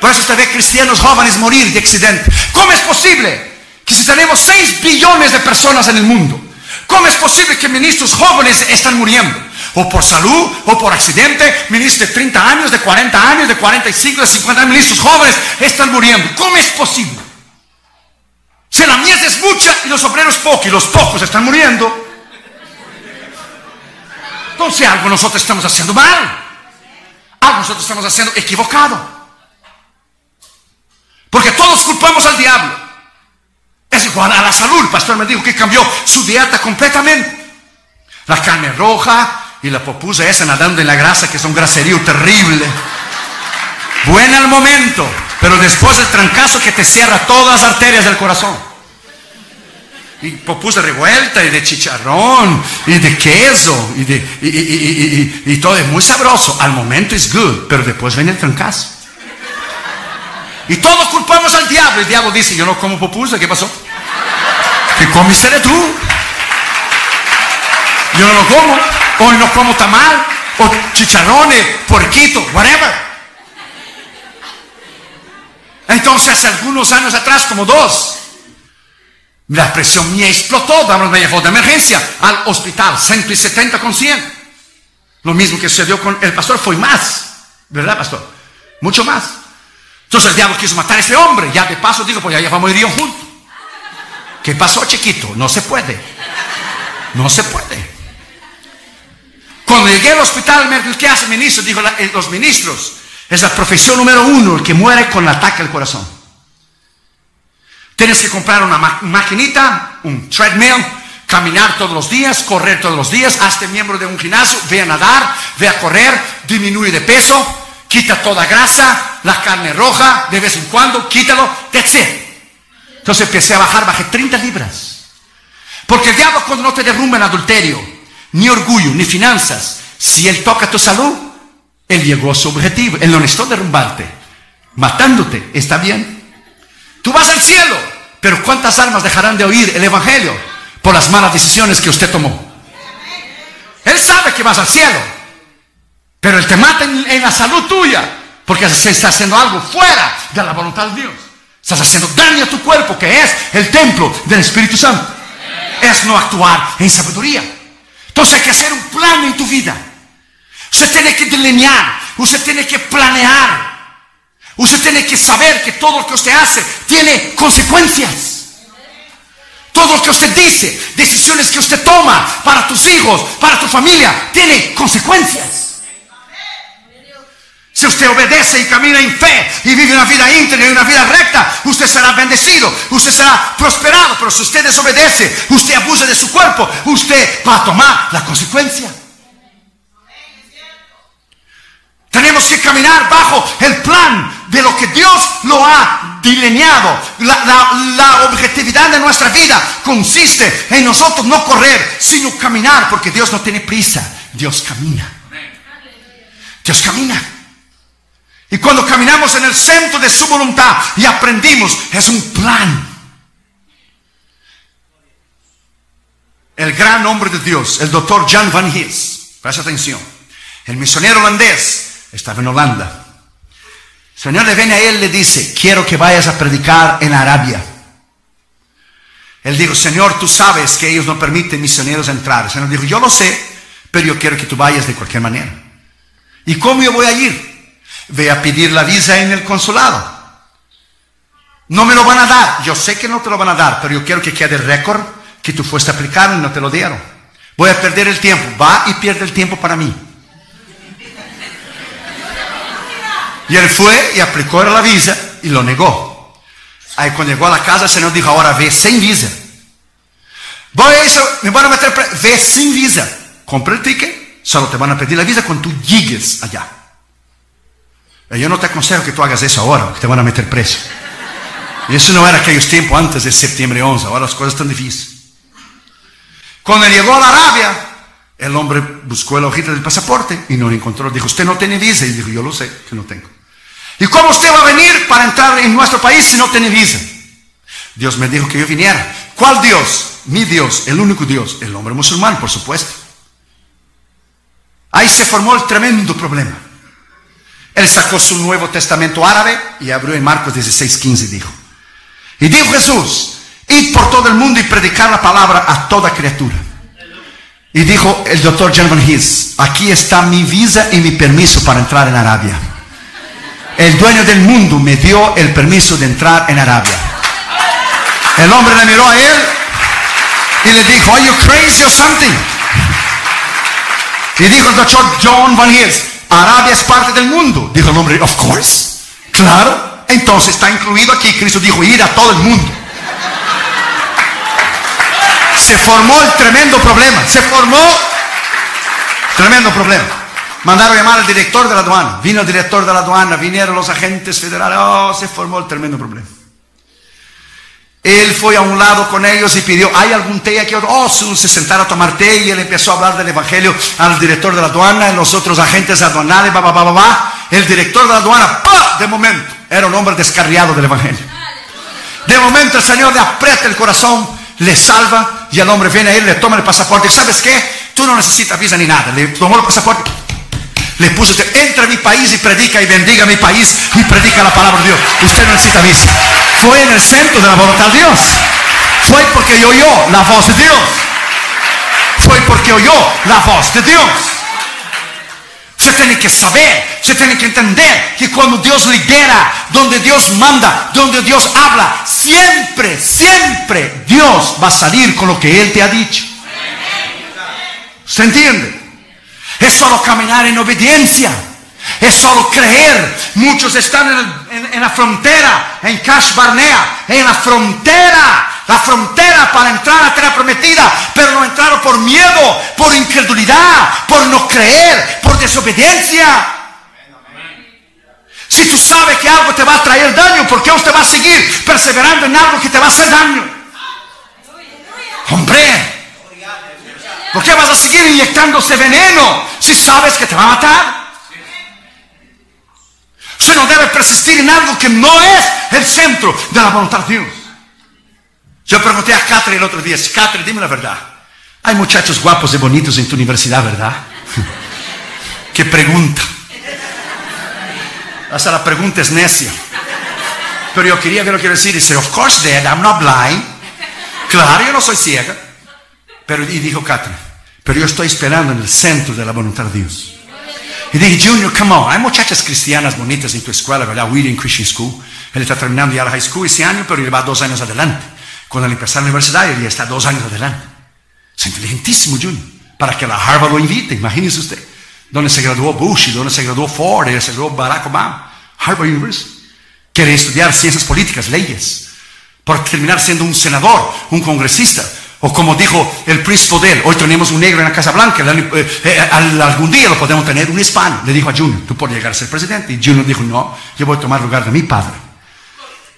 Por eso usted ve cristianos jóvenes morir de accidente. ¿Cómo es posible que si tenemos 6 billones de personas en el mundo, cómo es posible que ministros jóvenes están muriendo? O por salud, o por accidente, ministros de 30 años, de 40 años, de 45, de 50 años, ministros jóvenes están muriendo. ¿Cómo es posible? Si la mies es mucha y los obreros pocos, y los pocos están muriendo, entonces algo nosotros estamos haciendo mal. Algo nosotros estamos haciendo equivocado. Porque todos culpamos al diablo. Es igual a la salud. El pastor me dijo que cambió su dieta completamente. La carne roja y la popusa esa nadando en la grasa, que es un graserío terrible. Buena al momento. Pero después el trancazo que te cierra todas las arterias del corazón. Y popus de revuelta y de chicharrón y de queso y, de, y, y- y- todo es muy sabroso. Al momento es good, pero después viene el trancazo. Y todos culpamos al diablo. El diablo dice, yo no como popusa, ¿qué pasó? ¿Qué comiste de tú? Yo no lo como. Hoy no como tamal, o chicharrones, porquito, whatever. Entonces, hace algunos años atrás, como dos, la presión mía explotó, me llevó de emergencia al hospital, 170 con 100. Lo mismo que sucedió con el pastor, fue más, ¿verdad, pastor? Mucho más. Entonces el diablo quiso matar a ese hombre, ya de paso digo, pues ya vamos a ir juntos. ¿Qué pasó, chiquito? No se puede. No se puede. Cuando llegué al hospital, ¿qué hace ministro? Dijo, eh, los ministros es la profesión número uno, el que muere con el ataque al corazón. Tienes que comprar una ma- maquinita, un treadmill, caminar todos los días, correr todos los días, hazte miembro de un gimnasio, ve a nadar, ve a correr, disminuye de peso, quita toda grasa, la carne roja, de vez en cuando, quítalo, that's. Entonces empecé a bajar, bajé 30 libras. Porque el diablo cuando no te derrumba en adulterio, ni orgullo, ni finanzas, si él toca tu salud, él llegó a su objetivo. Él no derrumbarte, matándote, está bien. Tú vas al cielo, pero ¿cuántas almas dejarán de oír el Evangelio por las malas decisiones que usted tomó? Él sabe que vas al cielo, pero Él te mata en, la salud tuya, porque se está haciendo algo fuera de la voluntad de Dios. Estás haciendo daño a tu cuerpo, que es el templo del Espíritu Santo. Es no actuar en sabiduría. Entonces hay que hacer un plan en tu vida. Usted tiene que delinear, usted tiene que planear. Usted tiene que saber que todo lo que usted hace tiene consecuencias. Todo lo que usted dice, decisiones que usted toma para tus hijos, para tu familia, tiene consecuencias. Si usted obedece y camina en fe y vive una vida íntegra y una vida recta, usted será bendecido, usted será prosperado. Pero si usted desobedece, usted abusa de su cuerpo, usted va a tomar la consecuencia. Tenemos que caminar bajo el plan de lo que Dios lo ha delineado. La, objetividad de nuestra vida consiste en nosotros no correr, sino caminar, porque Dios no tiene prisa, Dios camina. Dios camina. Y cuando caminamos en el centro de su voluntad y aprendimos, es un plan. El gran hombre de Dios, el doctor Jan van Hees, presta atención, el misionero holandés, estaba en Holanda. El Señor le viene a él y le dice, quiero que vayas a predicar en Arabia. Él dijo, Señor, tú sabes que ellos no permiten misioneros entrar. El Señor dijo, yo lo sé, pero yo quiero que tú vayas de cualquier manera. ¿Y cómo yo voy a ir? Ve a pedir la visa en el consulado. No me lo van a dar. Yo sé que no te lo van a dar, pero yo quiero que quede el récord que tú fuiste a aplicar y no te lo dieron. Voy a perder el tiempo. Va y pierde el tiempo para mí. Y él fue y aplicó la visa y lo negó. Ahí cuando llegó a la casa, el Señor dijo, ahora ve sin visa. Voy a eso, me van a meter, ve sin visa. Compra el ticket, solo te van a pedir la visa cuando tú llegues allá. Y Yo no te aconsejo que tú hagas eso ahora, porque te van a meter preso. Y eso no era aquellos tiempos antes de septiembre 11, ahora las cosas están difíciles. Cuando llegó a la Arabia, el hombre buscó el hojita del pasaporte y no lo encontró. Dijo, usted no tiene visa. Y dijo, yo lo sé que no tengo. ¿Y cómo usted va a venir para entrar en nuestro país si no tiene visa? Dios me dijo que yo viniera. ¿Cuál Dios? Mi Dios, el único Dios. El hombre musulmán, por supuesto. Ahí se formó el tremendo problema. Él sacó su Nuevo Testamento árabe y abrió en Marcos 16:15 dijo. Y dijo Jesús, id por todo el mundo y predicar la palabra a toda criatura. Y dijo el doctor John Van Hees, aquí está mi visa y mi permiso para entrar en Arabia. El dueño del mundo me dio el permiso de entrar en Arabia. El hombre le miró a él y le dijo, are you crazy or something? Y dijo el doctor John Van Hees, Arabia es parte del mundo. Dijo el hombre, of course. Claro. Entonces está incluido aquí. Cristo dijo, ir a todo el mundo. Se formó el tremendo problema. Se formó tremendo problema. Mandaron llamar al director de la aduana. Vino el director de la aduana, vinieron los agentes federales. Oh, se formó el tremendo problema. Él fue a un lado con ellos y pidió, ¿hay algún té aquí? Oh, se sentaron a tomar té y él empezó a hablar del evangelio al director de la aduana y los otros agentes aduanales, va, va, va, El director de la aduana, ¡pa! de momento, era un hombre descarriado del evangelio. De momento el Señor le aprieta el corazón, le salva y el hombre viene a él, le toma el pasaporte. ¿Y sabes qué? Tú no necesitas visa ni nada. Le tomó el pasaporte, le puso que entra mi país y predica y bendiga mi país y predica la palabra de Dios. Usted no necesita visa. Fue en el centro de la voluntad de Dios. Fue porque oyó la voz de Dios. Fue porque oyó la voz de Dios. Usted tiene que saber, usted tiene que entender que cuando Dios lidera, donde Dios manda, donde Dios habla, siempre, siempre Dios va a salir con lo que Él te ha dicho. ¿Se entiende? Es solo caminar en obediencia. Es solo creer. Muchos están en, la frontera, en Cash Barnea, en la frontera, la frontera para entrar a la tierra prometida, pero no entraron por miedo, por incredulidad, por no creer, por desobediencia. Si tú sabes que algo te va a traer daño, ¿por qué usted va a seguir perseverando en algo que te va a hacer daño? Hombre, ¿Por qué vas a seguir inyectándose veneno si sabes que te va a matar? Usted no debe persistir en algo que no es el centro de la voluntad de Dios. Yo pregunté a Catherine el otro día, Catherine, dime la verdad. Hay muchachos guapos y bonitos en tu universidad, ¿verdad? *laughs* ¿Qué pregunta? Hasta la pregunta es necia. Pero yo quería ver lo que decir. Dice, of course, Dad, I'm not blind. Claro, yo no soy ciega. Pero, y dijo Catherine, pero yo estoy esperando en el centro de la voluntad de Dios. Y dije, Junior, come on, hay muchachas cristianas bonitas en tu escuela, ¿verdad? Wheaton Christian School. Él está terminando ya la high school ese año, pero él va dos años adelante. Cuando él empezó la universidad, él ya está dos años adelante. Es inteligentísimo, Junior. Para que la Harvard lo invite, imagínese usted. Donde se graduó Bush y donde se graduó Ford y se graduó Barack Obama. Harvard University. Quiere estudiar ciencias políticas, leyes. Por terminar siendo un senador, un congresista. O como dijo el príncipe de él, hoy tenemos un negro en la Casa Blanca, eh, eh, algún día lo podemos tener un hispano. Le dijo a Junior, tú puedes llegar a ser presidente. Y Junior dijo, no, yo voy a tomar lugar de mi padre.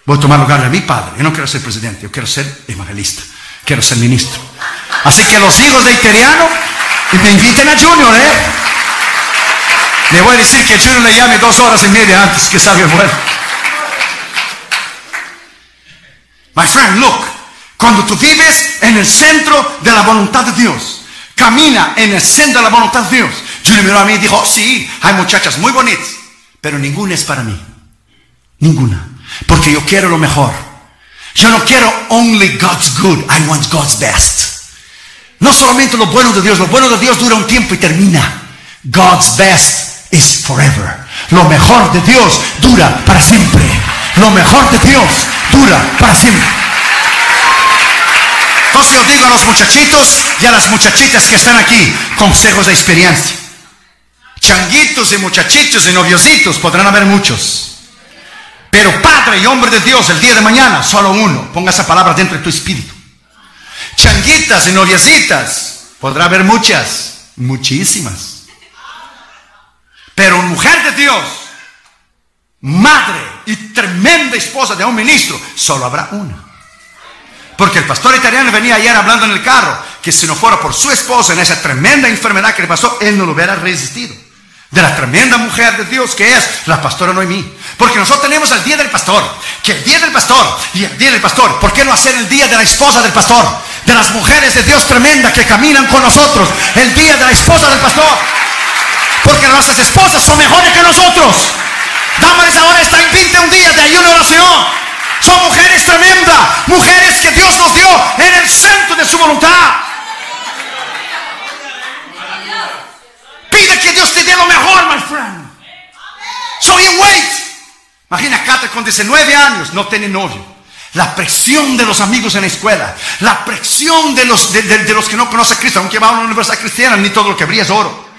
Voy a tomar lugar de mi padre. Yo no quiero ser presidente, yo quiero ser evangelista. Quiero ser ministro. Así que los hijos de Iteriano, me inviten a Junior, ¿eh? Le voy a decir que Junior le llame dos horas y media antes que salga bueno. My friend, look. Cuando tú vives en el centro de la voluntad de Dios, camina en el centro de la voluntad de Dios. Julio miró a mí y dijo, sí, hay muchachas muy bonitas, pero ninguna es para mí. Ninguna. Porque yo quiero lo mejor. Yo no quiero only God's good, I want God's best. No solamente lo bueno de Dios, lo bueno de Dios dura un tiempo y termina. God's best is forever. Lo mejor de Dios dura para siempre. Lo mejor de Dios dura para siempre. Entonces yo digo a los muchachitos y a las muchachitas que están aquí, consejos de experiencia. Changuitos y muchachitos y noviositos podrán haber muchos. Pero Padre y hombre de Dios, el día de mañana, solo uno. Ponga esa palabra dentro de tu espíritu. Changuitas y noviecitas, podrá haber muchas, muchísimas. Pero mujer de Dios, madre y tremenda esposa de un ministro, solo habrá una. Porque el pastor italiano venía ayer hablando en el carro que si no fuera por su esposa en esa tremenda enfermedad que le pasó, él no lo hubiera resistido. De la tremenda mujer de Dios que es la pastora Noemí. Porque nosotros tenemos el día del pastor. Que el día del pastor y el día del pastor. ¿Por qué no hacer el día de la esposa del pastor? De las mujeres de Dios tremenda que caminan con nosotros. El día de la esposa del pastor. Porque nuestras esposas son mejores que nosotros. Dámales ahora esta invite un día de ayuno y oración. Son mujeres tremendas, mujeres que Dios nos dio en el centro de su voluntad. Pide que Dios te dé lo mejor, my friend. So you wait. Imagina Kate con 19 años, no tiene novio. La presión de los amigos en la escuela, la presión de los, de, los que no conocen a Cristo, aunque va a una universidad cristiana, ni todo lo que brilla es oro.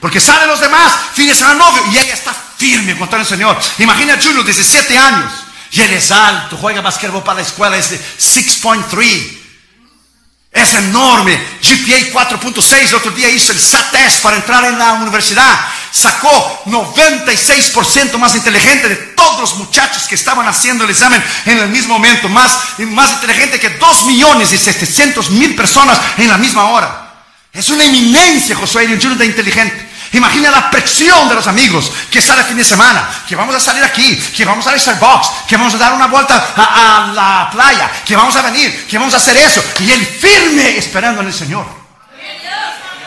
Porque salen los demás, fines a novio, y ella está firme contra el Señor. Imagina a Junior, 17 años. Y él es alto, juega basquetbol para la escuela, es de 6.3. Es enorme. GPA 4.6. El otro día hizo el SAT para entrar en la universidad. Sacó 96% más inteligente de todos los muchachos que estaban haciendo el examen en el mismo momento. Más, más inteligente que 2 millones y 700 mil personas en la misma hora. Es una eminencia, Josué un de inteligente. Imagina la presión de los amigos que sale el fin de semana, que vamos a salir aquí, que vamos a ir Starbucks, que vamos a dar una vuelta a, la playa, que vamos a venir, que vamos a hacer eso. Y él firme esperando en el Señor.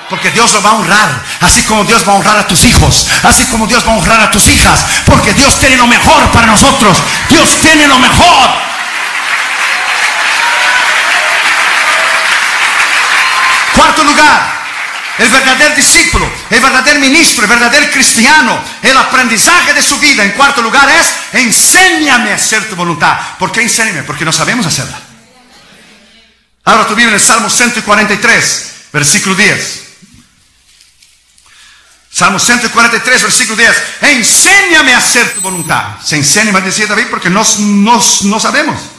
Porque Dios lo va a honrar, así como Dios va a honrar a tus hijos, así como Dios va a honrar a tus hijas, porque Dios tiene lo mejor para nosotros. Dios tiene lo mejor. Cuarto lugar, el verdadero discípulo, el verdadero ministro, el verdadero cristiano, el aprendizaje de su vida. En cuarto lugar es, enséñame a hacer tu voluntad. ¿Por qué enséñame? Porque no sabemos hacerla. Ahora tú vives en el Salmo 143, versículo 10. Salmo 143, versículo 10. Enséñame a hacer tu voluntad. Se enseña, decía David, porque no, no sabemos.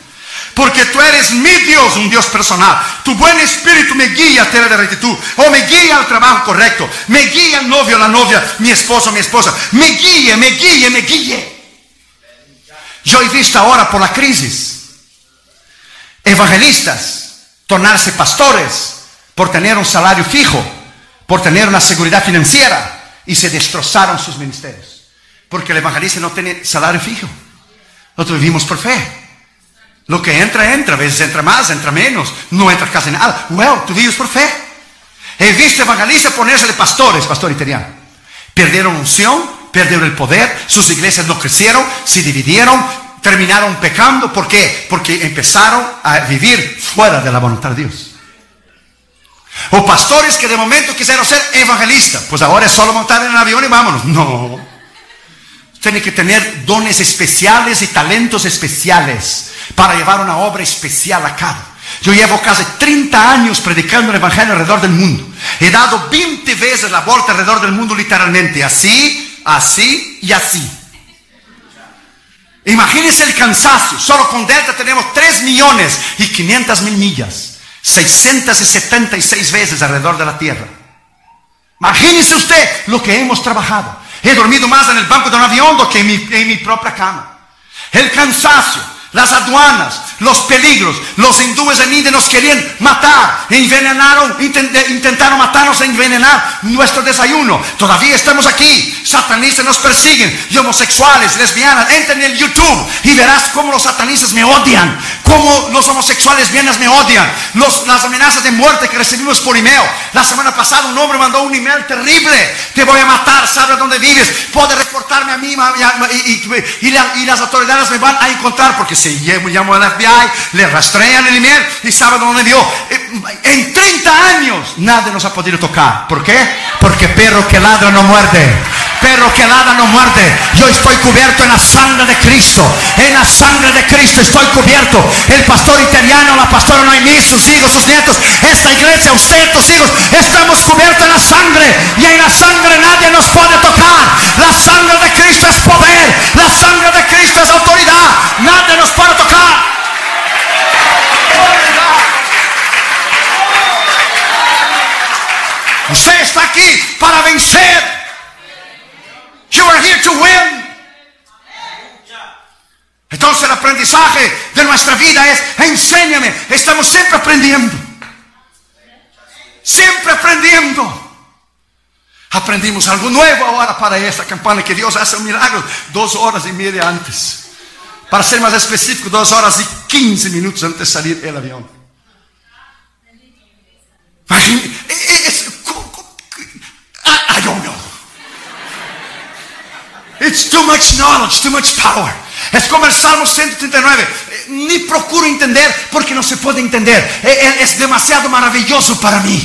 Porque tú eres mi Dios, un Dios personal. Tu buen espíritu me guía a tierra de rectitud. O me guía al trabajo correcto. Me guía el novio, la novia, mi esposo, mi esposa. Me guíe, me guíe, me guíe. Yo he visto ahora por la crisis evangelistas tornarse pastores por tener un salario fijo, por tener una seguridad financiera y se destrozaron sus ministerios. Porque el evangelista no tiene salario fijo. Nosotros vivimos por fe. Lo que entra, entra. A veces entra más, entra menos. No entra casi nada. Well, tú vives por fe. He visto evangelistas ponerse de pastores, pastor italiano. Perdieron unción, perdieron el poder, sus iglesias no crecieron, se dividieron, terminaron pecando. ¿Por qué? Porque empezaron a vivir fuera de la voluntad de Dios. O pastores que de momento quisieron ser evangelistas. Pues ahora es solo montar en el avión y vámonos. No. Tiene que tener dones especiales y talentos especiales para llevar una obra especial a cabo. Yo llevo casi 30 años predicando el Evangelio alrededor del mundo. He dado 20 veces la vuelta alrededor del mundo literalmente, así, así y así. Imagínense el cansancio. Solo con Delta tenemos 3 millones y 500 mil millas. 676 veces alrededor de la Tierra. Imagínese usted lo que hemos trabajado. He dormido más en el banco de un avión que en mi, en mi propia cama. El cansancio las aduanas, los peligros. Los hindúes en India nos querían matar, envenenaron, intentaron matarnos e envenenar nuestro desayuno. Todavía estamos aquí. Satanistas nos persiguen, y homosexuales, lesbianas. Entra en el YouTube y verás cómo los satanistas me odian, cómo los homosexuales lesbianas me odian, las amenazas de muerte que recibimos por email. La semana pasada un hombre mandó un email terrible. Te voy a matar, sabe dónde vives. Puede reportarme a mí y, y las autoridades me van a encontrar porque se llamó al FBI, le rastrean el email y sabe dónde dio. Eh, en 30 años nadie nos ha podido tocar. ¿Por qué? Porque perro que ladra no muerde. Perro que ladra no muerde. Yo estoy cubierto en la sangre de Cristo. En la sangre de Cristo estoy cubierto. El pastor italiano, la pastora Noemí, sus hijos, sus nietos, esta iglesia, usted, tus hijos, estamos cubiertos en la sangre. Y en la sangre nadie nos puede tocar. La sangre de Cristo es poder. La sangre de Cristo es autoridad. Nadie nos puede tocar. Usted está aquí para vencer. You are here to win. Entonces el aprendizaje de nuestra vida es, enséñame, estamos siempre aprendiendo. Siempre aprendiendo. Aprendimos algo nuevo ahora para esta campana que Dios hace un milagro dos horas y media antes. Para ser más específico, dos horas y quince minutos antes de salir el avión. I It's too much knowledge, too much power. Es como el Salmo 139. Eh, ni procuro entender porque no se puede entender. Eh, eh, es demasiado maravilloso para mí.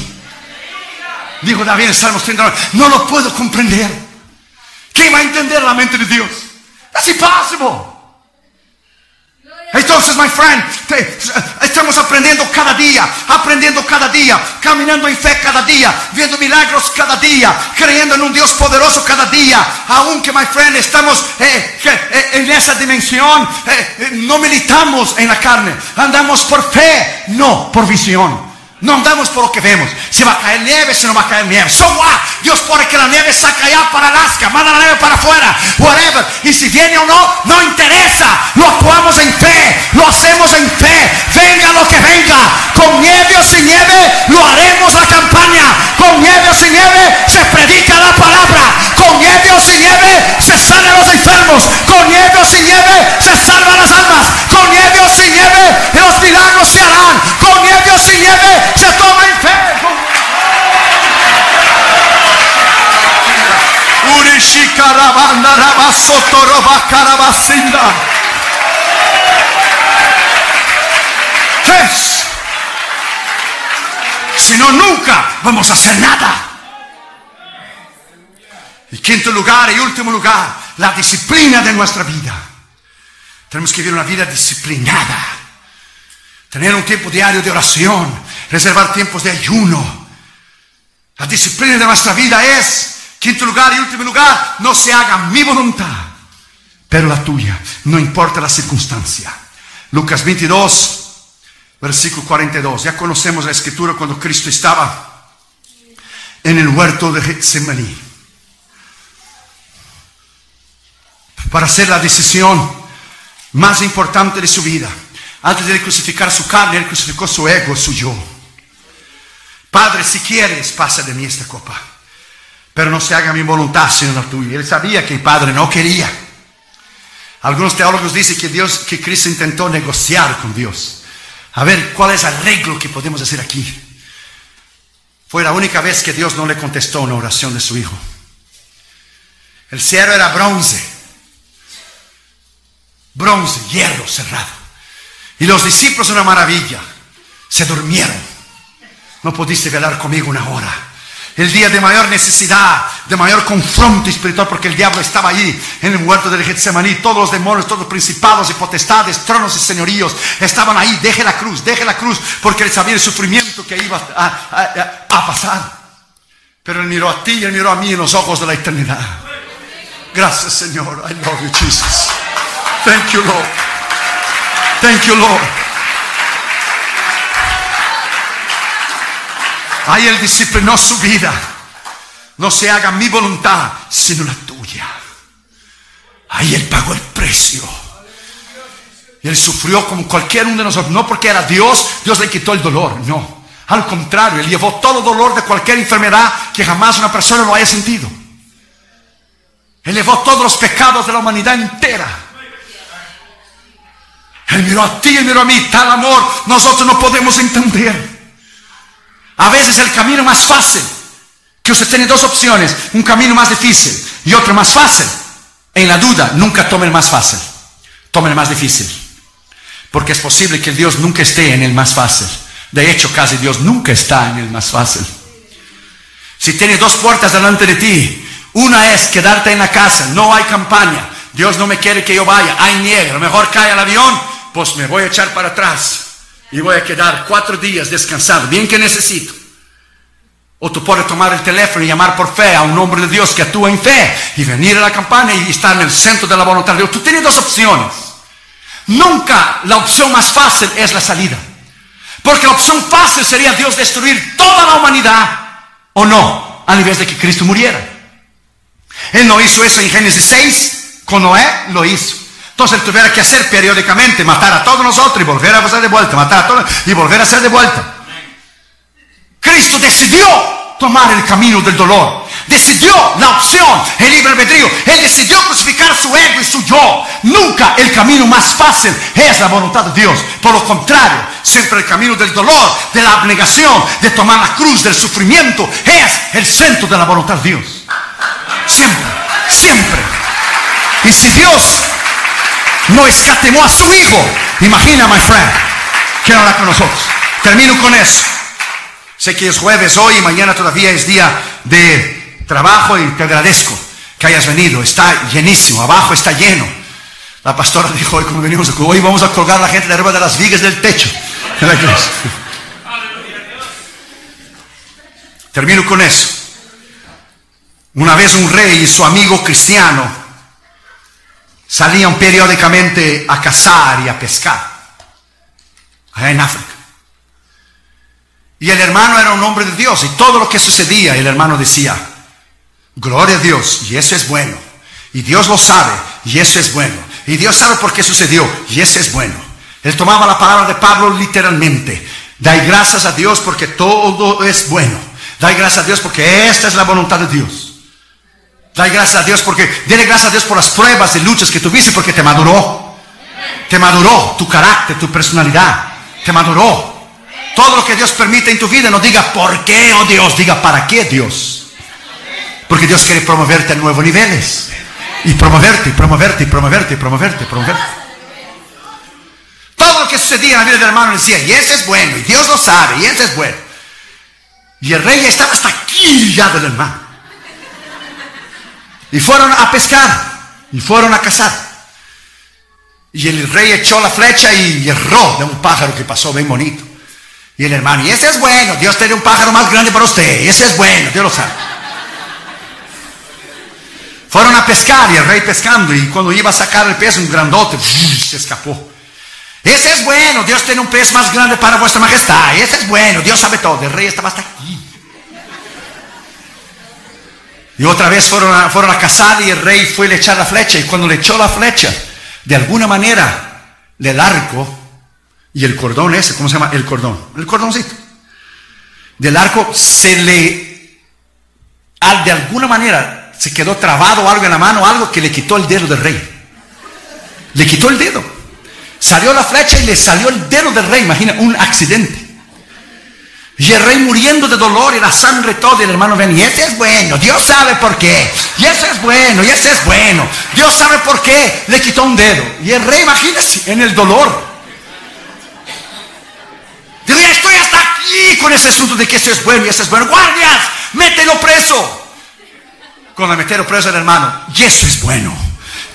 Dijo David en el Salmo 139. No lo puedo comprender. ¿Quién va a entender la mente de Dios? That's impossible. Entonces, my friend, estamos aprendiendo cada día, aprendiendo cada día, caminando en fe cada día, viendo milagros cada día, creyendo en un Dios poderoso cada día. Aunque, my friend, estamos eh, eh, en esa dimensión, eh, no militamos en la carne, andamos por fe, no por visión. No andamos por lo que vemos. Si va a caer nieve, si no va a caer nieve. So what? Dios pone que la nieve saca allá para Alaska, manda la nieve para afuera, whatever. Y si viene o no, no interesa. Lo actuamos en fe, lo hacemos en fe. Carabacinda. Es. Si no, nunca vamos a hacer nada. Y quinto lugar y último lugar, la disciplina de nuestra vida. Tenemos que vivir una vida disciplinada. Tener un tiempo diario de oración, reservar tiempos de ayuno. La disciplina de nuestra vida es, quinto lugar y último lugar, no se haga mi voluntad, pero la tuya, no importa la circunstancia. Lucas 22, versículo 42. Ya conocemos la escritura cuando Cristo estaba en el huerto de Getsemaní. Para hacer la decisión más importante de su vida. Antes de crucificar su carne, él crucificó su ego, su yo. Padre, si quieres, pasa de mí esta copa. Pero no se haga mi voluntad, sino la tuya. Él sabía que el Padre no quería. Algunos teólogos dicen que Dios, que Cristo intentó negociar con Dios. A ver, ¿cuál es el arreglo que podemos hacer aquí? Fue la única vez que Dios no le contestó una oración de su hijo. El cielo era bronce. Bronce, hierro cerrado. Y los discípulos, una maravilla, se durmieron. No pudiste velar conmigo una hora. El día de mayor necesidad, de mayor confronto espiritual, porque el diablo estaba allí en el huerto de Getsemaní. Todos los demonios, todos los principados y potestades, tronos y señoríos estaban ahí. Deje la cruz, deje la cruz, porque él sabía el sufrimiento que iba a, a- a pasar. Pero él miró a ti y él miró a mí en los ojos de la eternidad. Gracias, Señor. I love you, Jesus. Thank you, Lord. Thank you, Lord. Ahí Él disciplinó su vida. No se haga mi voluntad, sino la tuya. Ahí Él pagó el precio. Él sufrió como cualquier uno de nosotros. No porque era Dios, Dios le quitó el dolor. No. Al contrario, Él llevó todo dolor de cualquier enfermedad que jamás una persona lo haya sentido. Él llevó todos los pecados de la humanidad entera. Él miró a ti, Él miró a mí. Tal amor nosotros no podemos entender. A veces el camino más fácil, que usted tiene dos opciones, un camino más difícil y otro más fácil. En la duda, nunca tome el más fácil, tome el más difícil. Porque es posible que Dios nunca esté en el más fácil. De hecho, casi Dios nunca está en el más fácil. Si tiene dos puertas delante de ti, una es quedarte en la casa, no hay campaña, Dios no me quiere que yo vaya, hay nieve, a lo mejor cae el avión, pues me voy a echar para atrás y voy a quedar cuatro días descansado, bien que necesito. O tú puedes tomar el teléfono y llamar por fe a un hombre de Dios que actúa en fe y venir a la campaña y estar en el centro de la voluntad de Dios. Tú tienes dos opciones. Nunca la opción más fácil es la salida. Porque la opción fácil sería Dios destruir toda la humanidad o no, a nivel de que Cristo muriera. Él no hizo eso en Génesis 6, con Noé lo hizo. Entonces él tuviera que hacer periódicamente, matar a todos nosotros y volver a pasar de vuelta, matar a todos y volver a hacer de vuelta. Cristo decidió tomar el camino del dolor. Decidió la opción, el libre albedrío. Él decidió crucificar su ego y su yo. Nunca el camino más fácil es la voluntad de Dios. Por lo contrario, siempre el camino del dolor, de la abnegación, de tomar la cruz, del sufrimiento, es el centro de la voluntad de Dios. Siempre, siempre. Y si Dios no escatimó a su hijo, imagina, my friend, que no hará con nosotros. Termino con eso. Sé que es jueves hoy y mañana todavía es día de trabajo y te agradezco que hayas venido. Está llenísimo, abajo está lleno. La pastora dijo hoy cuando venimos, vamos a colgar a la gente de arriba de las vigas del techo. Termino con eso. Una vez un rey y su amigo cristiano salían periódicamente a cazar y a pescar allá en África. Y el hermano era un hombre de Dios y todo lo que sucedía, el hermano decía, gloria a Dios, y eso es bueno. Y Dios lo sabe, y eso es bueno. Y Dios sabe por qué sucedió, y eso es bueno. Él tomaba la palabra de Pablo literalmente. Dai gracias a Dios porque todo es bueno. Dai gracias a Dios porque esta es la voluntad de Dios. Dai gracias a Dios porque, dile gracias a Dios por las pruebas y luchas que tuviste porque te maduró. Te maduró tu carácter, tu personalidad. Te maduró. Todo lo que Dios permite en tu vida, no diga por qué, oh Dios, diga para qué Dios. Porque Dios quiere promoverte a nuevos niveles. Y promoverte, promoverte, promoverte, promoverte, promoverte. Todo lo que sucedía en la vida del hermano decía, y ese es bueno, y Dios lo sabe, y ese es bueno. Y el rey estaba hasta aquí ya del hermano. Y fueron a pescar, y fueron a cazar. Y el rey echó la flecha y erró de un pájaro que pasó bien bonito. Y el hermano, y ese es bueno, Dios tiene un pájaro más grande para usted, ese es bueno, Dios lo sabe. Fueron a pescar y el rey pescando, y cuando iba a sacar el pez, un grandote, se escapó. Ese es bueno, Dios tiene un pez más grande para vuestra majestad, ese es bueno, Dios sabe todo, el rey estaba hasta aquí. Y otra vez fueron a, fueron a cazar y el rey fue a echar la flecha, y cuando le echó la flecha, de alguna manera, del arco, y el cordón ese, ¿cómo se llama? El cordón. El cordoncito. Del arco se le, de alguna manera, se quedó trabado algo en la mano, algo que le quitó el dedo del rey. Le quitó el dedo. Salió la flecha y le salió el dedo del rey. Imagina, un accidente. Y el rey muriendo de dolor y la sangre todo. Y el hermano ven, y ese es bueno. Dios sabe por qué. Y ese es bueno. Y ese es bueno. Dios sabe por qué le quitó un dedo. Y el rey, imagínese, en el dolor. Dile, estoy hasta aquí con ese asunto de que esto es bueno y eso es bueno. Guardias, mételo preso. Con la meterlo preso el hermano. Y eso es bueno.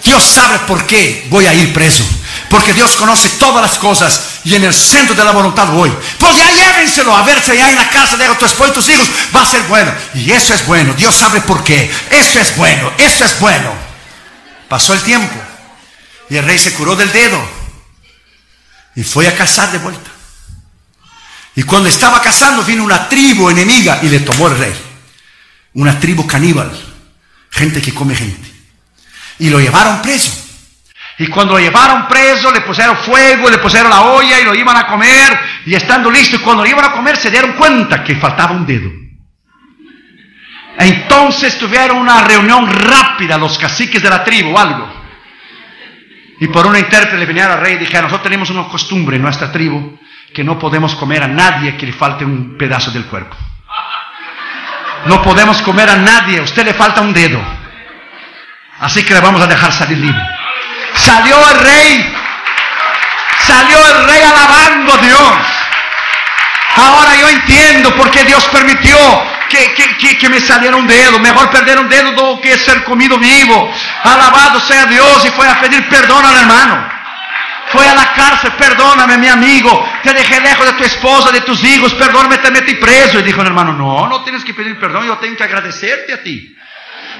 Dios sabe por qué voy a ir preso. Porque Dios conoce todas las cosas y en el centro de la voluntad voy. Pues ya llévenselo a verse allá en la casa de tu esposo y tus hijos. Va a ser bueno. Y eso es bueno. Dios sabe por qué. Eso es bueno. Eso es bueno. Pasó el tiempo. Y el rey se curó del dedo. Y fue a cazar de vuelta. Y cuando estaba cazando vino una tribu enemiga y le tomó el rey. Una tribu caníbal. Gente que come gente. Y lo llevaron preso. Y cuando lo llevaron preso, le pusieron fuego, le pusieron la olla y lo iban a comer. Y estando listo, y cuando lo iban a comer, se dieron cuenta que faltaba un dedo. Entonces tuvieron una reunión rápida los caciques de la tribu o algo. Y por una intérprete le vinieron al rey y dijeron, nosotros tenemos una costumbre en nuestra tribu que no podemos comer a nadie que le falte un pedazo del cuerpo. No podemos comer a nadie, a usted le falta un dedo. Así que le vamos a dejar salir libre. Salió el rey, salió el rey alabando a Dios. Ahora yo entiendo por qué Dios permitió que, que, que, me saliera un dedo. Mejor perder un dedo do que ser comido vivo. Alabado sea Dios y fue a pedir perdón al hermano. Fue a la cárcel, perdóname mi amigo, te dejé lejos de tu esposa, de tus hijos, perdóname, te metí preso. Y dijo el hermano, no, no tienes que pedir perdón, yo tengo que agradecerte a ti.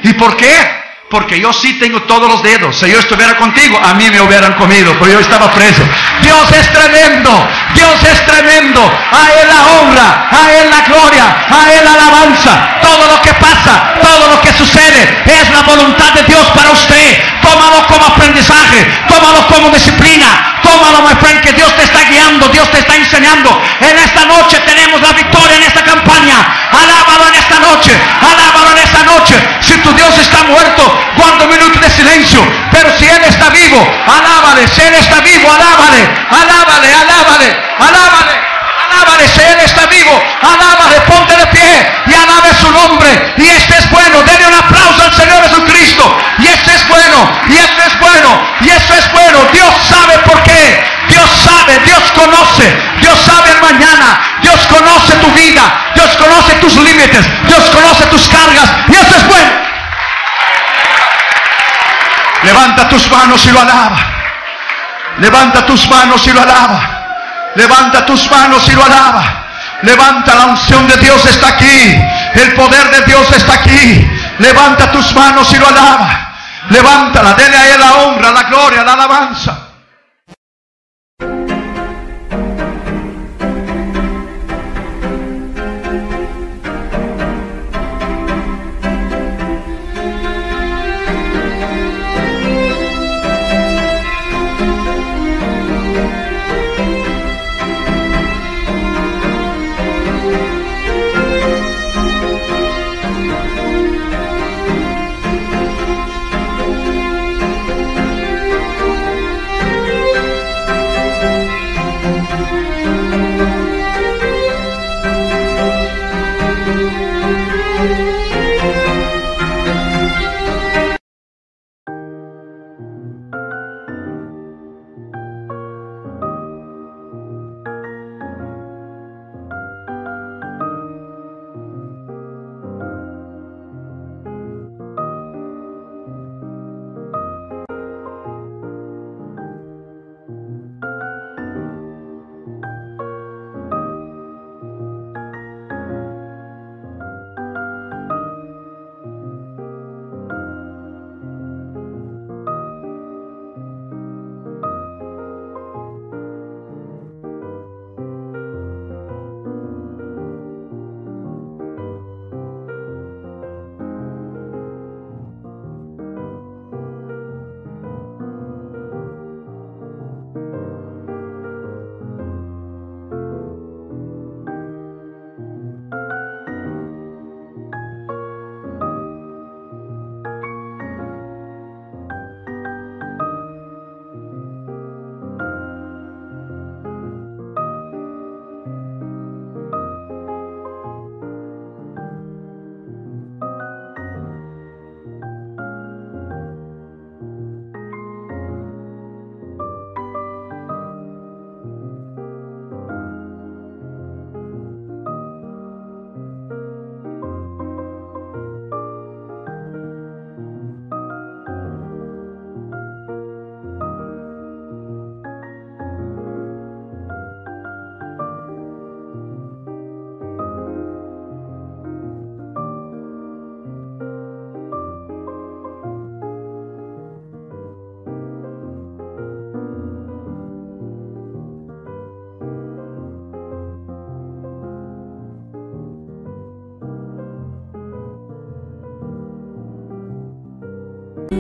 ¿Y por qué? Porque yo sí tengo todos los dedos. Si yo estuviera contigo, a mí me hubieran comido, pero yo estaba preso. Dios es tremendo, Dios es tremendo. A Él la honra, a Él la gloria, a Él la alabanza. Todo lo que pasa, todo lo que sucede, es la voluntad de Dios para usted. Tómalo como aprendizaje, tómalo como disciplina, tómalo, my friend, que Dios te está guiando, Dios te está enseñando. En esta noche tenemos la victoria en esta campaña. Alábalo en esta noche, alábalo en esta noche. Si tu Dios está muerto, guarda un minuto de silencio. Pero si Él está vivo, alábale. Si Él está vivo, alábale, alábale, alábale, alábale. Alábale, si Él está vivo, alábale, ponte de pie y alabe su nombre. Y este es bueno, denle un aplauso al Señor Jesucristo. Y este es bueno, y este es bueno, y esto es bueno. Dios sabe por qué. Dios sabe, Dios conoce, Dios sabe el mañana, Dios conoce tu vida, Dios conoce tus límites, Dios conoce tus cargas, y eso es bueno. Levanta tus manos y lo alaba. Levanta tus manos y lo alaba. Levanta tus manos y lo alaba. Levanta la unción de Dios está aquí. El poder de Dios está aquí. Levanta tus manos y lo alaba. Levántala, dele a él la honra, la gloria, la alabanza.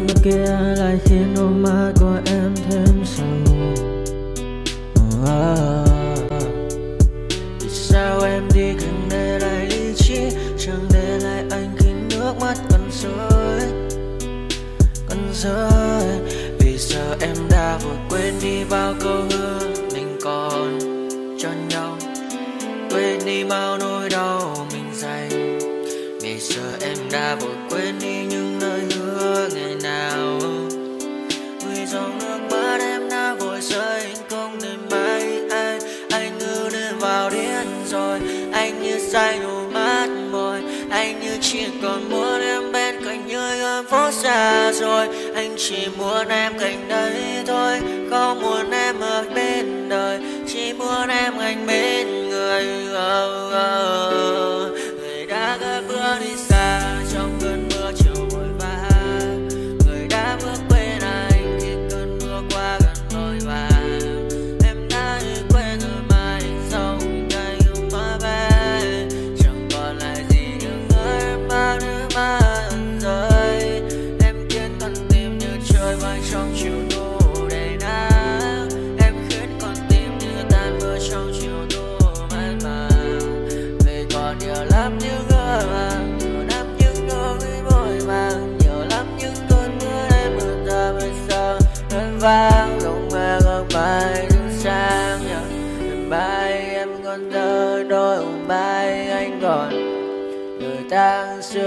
Bên kia lại khiến đôi mắt của em thêm sầu. À, Vì sao em đi càng để lại lý trí Chẳng để lại anh khi nước mắt cần rơi? Cần rơi Vì sao em đã vội quên đi bao câu hứa Mình còn cho nhau? Quên đi bao nỗi đau mình dành Vì giờ em đã vội quên đi thôi. Anh chỉ muốn em cạnh đấy thôi. Không muốn em ở bên đời. Chỉ muốn em anh bên người. Oh, oh. Người đã gỡ bước đi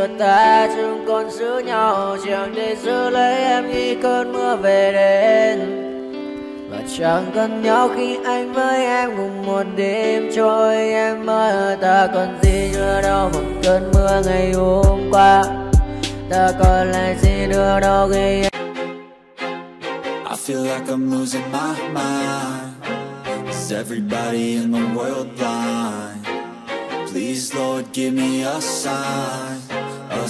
ta ta chung còn giữ nhau Chẳng để giữ lấy em khi cơn mưa về đến Và chẳng cần nhau khi anh với em cùng một đêm trôi Em ơi ta còn gì nữa đâu một cơn mưa ngày hôm qua Ta còn lại gì nữa đâu khi em I feel like I'm losing my mind. Is everybody in the world blind? Please, Lord, give me a sign,